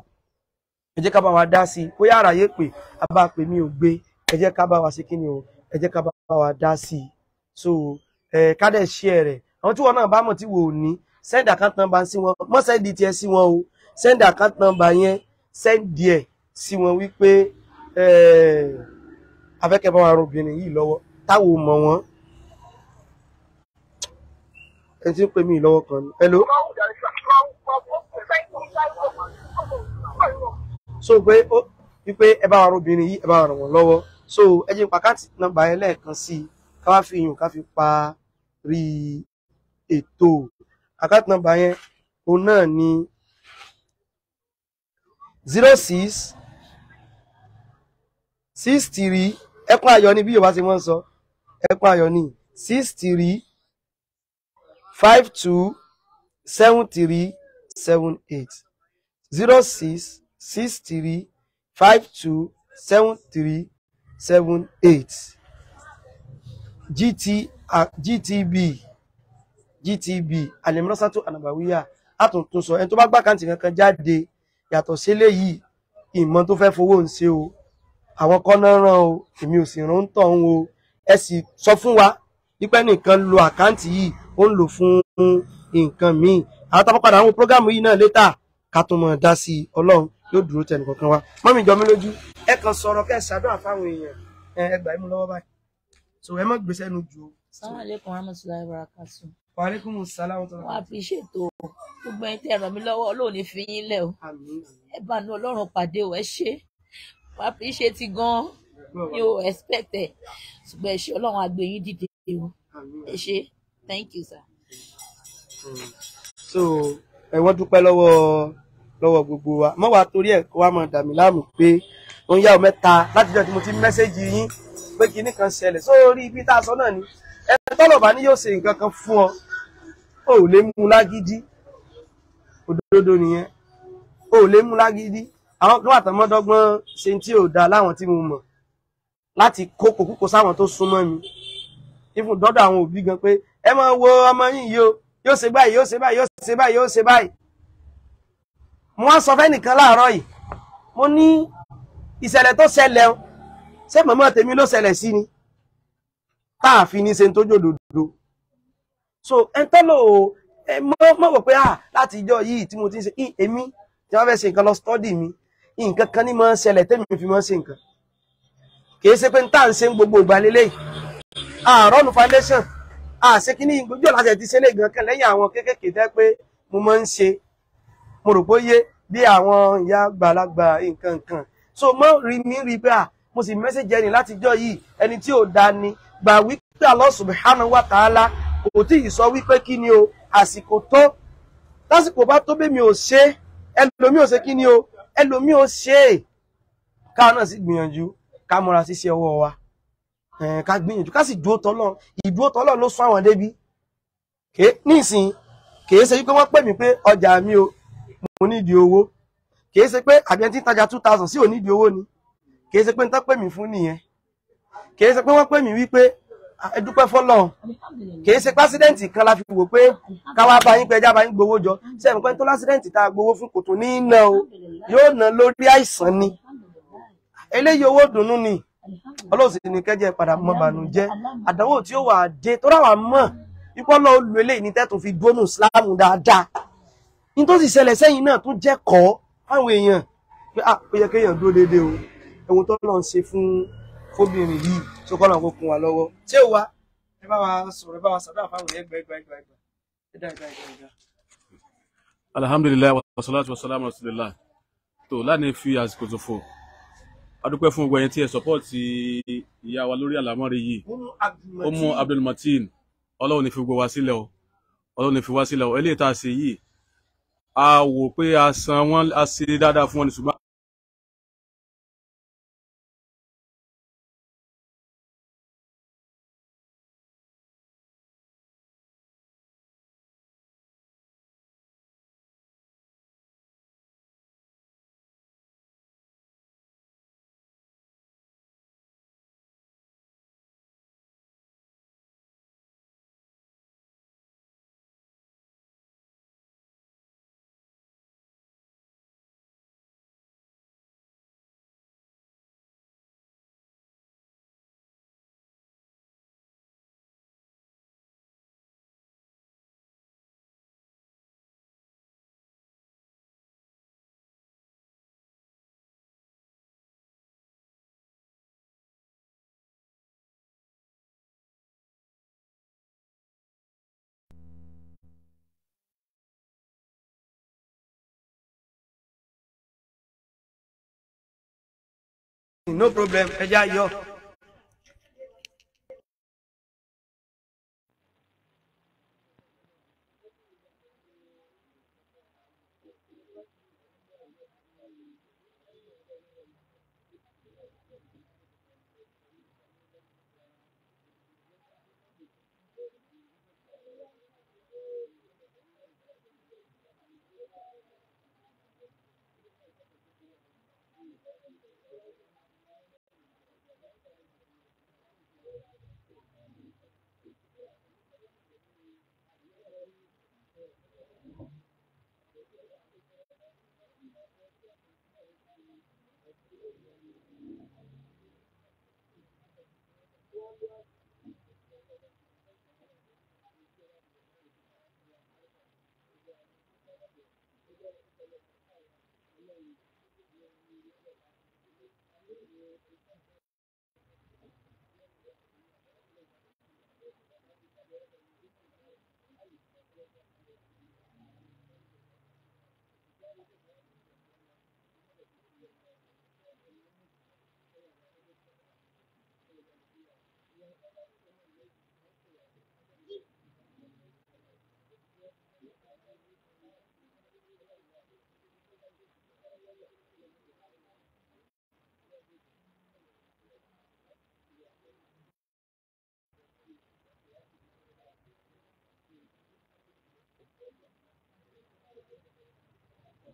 ẹ jẹ́ ká bá wa dá sí. Bóyá àràyè pé a pè mí ò gbé ẹ ká bá wa ṣe kí ni o? Ẹ jẹ́ ká bá wa dá sí. So ẹ ká dẹ̀ share rẹ̀. Àwọn tí wọn náà bá mọ̀ tí wò ó ní send account number sí wọn. Mọ́ send tiẹ̀ sí wọn o. Send account number yẹn send díẹ̀ sí wọn wípé afẹ́kẹ́ bá wa ran obìnrin yìí lọ́wọ́ táwo mọ̀ wọ́n. Ẹ ti ń pè mí lọ́wọ́ kan hello? So pé ó wípé ẹ bá wa ran obìnrin yìí ẹ bá wa ràn wọ́n lọ́wọ́. So ẹ jẹ́ pàkátì nọ́mbà yẹn lẹ́ẹ̀kan sí i ká wá fi yùn ká fi parí ètò. Àkáǹtì nọ́mbà yẹn òun náà ni zero six six three ẹkún ayọ̀ ni bí yorùbá ṣe wọ́n ń sọ ẹkún ayọ̀ ni. Six three five two seven three seven eight. Zero six six three five two seven three seven eight. Gt uh, gtb gtb alimrasatu anabawiya àtúntún sọ ẹni tó bá gbà káǹtì kankan jáde yàtọ̀ sí eléyìí ìmọ̀ tó fẹ́ fowó ń ṣe o. Àwọn kan náà ràn o èmi ò sì ràn ń o ẹ sì sọ fún wa wípé nìkan lo àkáǹtì yìí ó ń lò fún nǹkan míì àwọn tábà padà àwọn prógámù yìí náà létà ká tó mọ̀ dá sí i ọlọ́run yóò dúró tẹnì kankan wa mọ́mí jọ mí lójú ẹ kàn sọ̀rọ̀ kẹ́ ẹ ṣàdúrà fáwọn èèyàn ẹ gbà mí lọ́wọ́ báyìí so ẹ má gbèsè nu ju o. Assalamu alaikum warahmatullahi wabarakatuh. wa alaikum wa Wọ́n á fi ṣètò gbogbo ẹni tí ẹ ràn mí lọ́wọ́ Ọlọ́run ní fi yín lẹ̀ o. Ẹ bá nu Ọlọ́run pàdé o, ẹ ṣé. Wọ́n á fi ṣe ti gan-an. Mi ò expect ẹ̀. Ṣùgbọ́n ẹ ṣé Ọlọ́run á gbé yín dìde o. Ẹ ṣé. Thank you sir. Mm. so ẹ wọ́n dúpẹ́ lọ́wọ́ lọ́wọ́ gbogbo wa mọ́ wa torí ẹ̀ kó wa máa dà mí láàmú pé ó ń yá ọ mẹ́ta látijọ́ tí mo ti mẹ́sẹ́jì yín pé kinní kan ṣẹlẹ̀ sórí ibi tá a sọ náà ni ẹ tọ́lọ̀ bá ní yóò ṣe nǹkan kan fún ọ ó lè mú lágídí òdodo nìyẹn ó lè mú lágídí àwọn kan wà tán mọ́dọ́gbọ́n ṣe tí ò dáa láwọn tí mo mọ̀ láti kó kòkúkò sáwọn tó súnmọ́ mi. Ìfún dọ́dọ̀ àwọn òbí gan pé ẹ máa wo ọmọ yìí o yóò ṣe báyìí yóò ṣe báyìí yóò ṣe báyìí yóò ṣe báyìí. Mo wá sọ fẹ́nìkan láàárọ̀ yìí mo ní ìṣẹ̀lẹ̀ tó ṣẹlẹ̀ o ṣé màmá tèmi ló ṣẹlẹ̀ sí ni? Tá a fi ní ṣe tó jòdòdò so ẹ ń tọ́lọ̀ o ẹ mọ́ wò pé à láti ìjọ yìí tí mo ti ń ṣe èmi tí wọ́n fẹ́ ṣe nǹkan lọ stọ́dì mi nǹkan kan ní máa ń ṣẹlẹ̀ tẹ́mi fi máa ṣe nǹkan kì í ṣe pé n tá à ń gbogbo ìgbà àárọ̀nù foundation. Àṣekíní gbogbo láti ẹ̀ ti ṣe lè gan kan lẹ́yìn àwọn kéékèèké tẹ́ pé mo máa ń ṣe. Mo rò pé yé bí àwọn ìyá àgbàlagbà nǹkan kan. So mọ rí mi rí pé mo sì mẹ́sẹ̀jì ẹni látijọ́ yìí ẹni tí ò da ni. Gbà wípé Allah subhanahu wa ta'ala kò tí ì sọ wípé kí ni o àsìkò tó. Lásìkò bá tó bẹ́ẹ̀ mi ò ṣe ẹlòmí ò ṣe kí ni o ẹlòmí ò ṣe. Káwọn náà sì gbìyànjú ká múra síṣẹ́ ọwọ́ wa. Ká gbìyànjú ká sì dúró tọ́lọ́. Ìdúró tọ́lọ́ ló sún àwọn débi nísìn kìí ṣe wípé wọ́n pè mí pé ọjà mi o mo nídìí owó. Kìí ṣe pé àbí ẹni tí ń tajà two thousand sí ò nídìí owó ni? Kìí ṣe pé ń tán pè mí fún nìyẹn. Kìí ṣe pé wọ́n pè mí wípé "Ah, ẹ dúpẹ́ fọ́lọ́run. Kìí ṣe pásídẹ́ǹtì kan la fi wò pé káwá bá yín pé ẹjá bá yín gbowó jọ. Ẹ̀mí pé tó lásídẹ́ǹtì tá a gbowó fún kò tún ní í ná o? Yóò ná lórí àìsàn ni eléyìí owó dùnnú ni. Ọlọ́run sì ní kẹ́jẹ́ padà mọ́ bànújẹ́. àdánwò tí ó wà dé tó ráwà mọ̀ ipò lọ́ọ́ lu eléyìí ní tẹ́tù fi dúnú Islam dáadáa. Ní tó sì ṣẹlẹ̀ sẹ́yìn náà tún jẹ́ kọ́ fáwọn èèyàn pé ah ó yẹ kéèyàn dúró déédéé o. Ohun tó lọ́n ṣe fún fóbìnrin yìí tó kọ́ kó kún wa lọ́wọ́. Ṣé o wa ẹ bá wa sọ̀rọ̀ ẹ bá wa sàdúrà fáwọn èèyàn ẹgbẹ́ ẹgbẹ́ ẹgbẹ́ ẹgbẹ́ ẹ dá ẹgbẹ́ ẹgbẹ́ ẹgbẹ́. alhamdulilayi wasalaatu wasalaamu rasulillah. Tó láàánú fi àsìkò tó fò adúpẹ́ fún gbogbo ẹ̀yin tí ẹ sọ́pọ́ọ̀tì ìyá wa lórí àlámọ́rí yìí. Mú abdulmateen. Ọlọ́run ní fi gbogbo wa sílẹ̀ o. Ọlọ́run ní fi wá sílẹ̀ o. Eléyìí tá a ṣe yìí a wò pé a san wọn a ṣe dáadáa fún wọn ní ṣùgbọ́n no problem ẹ yọ. Gracias.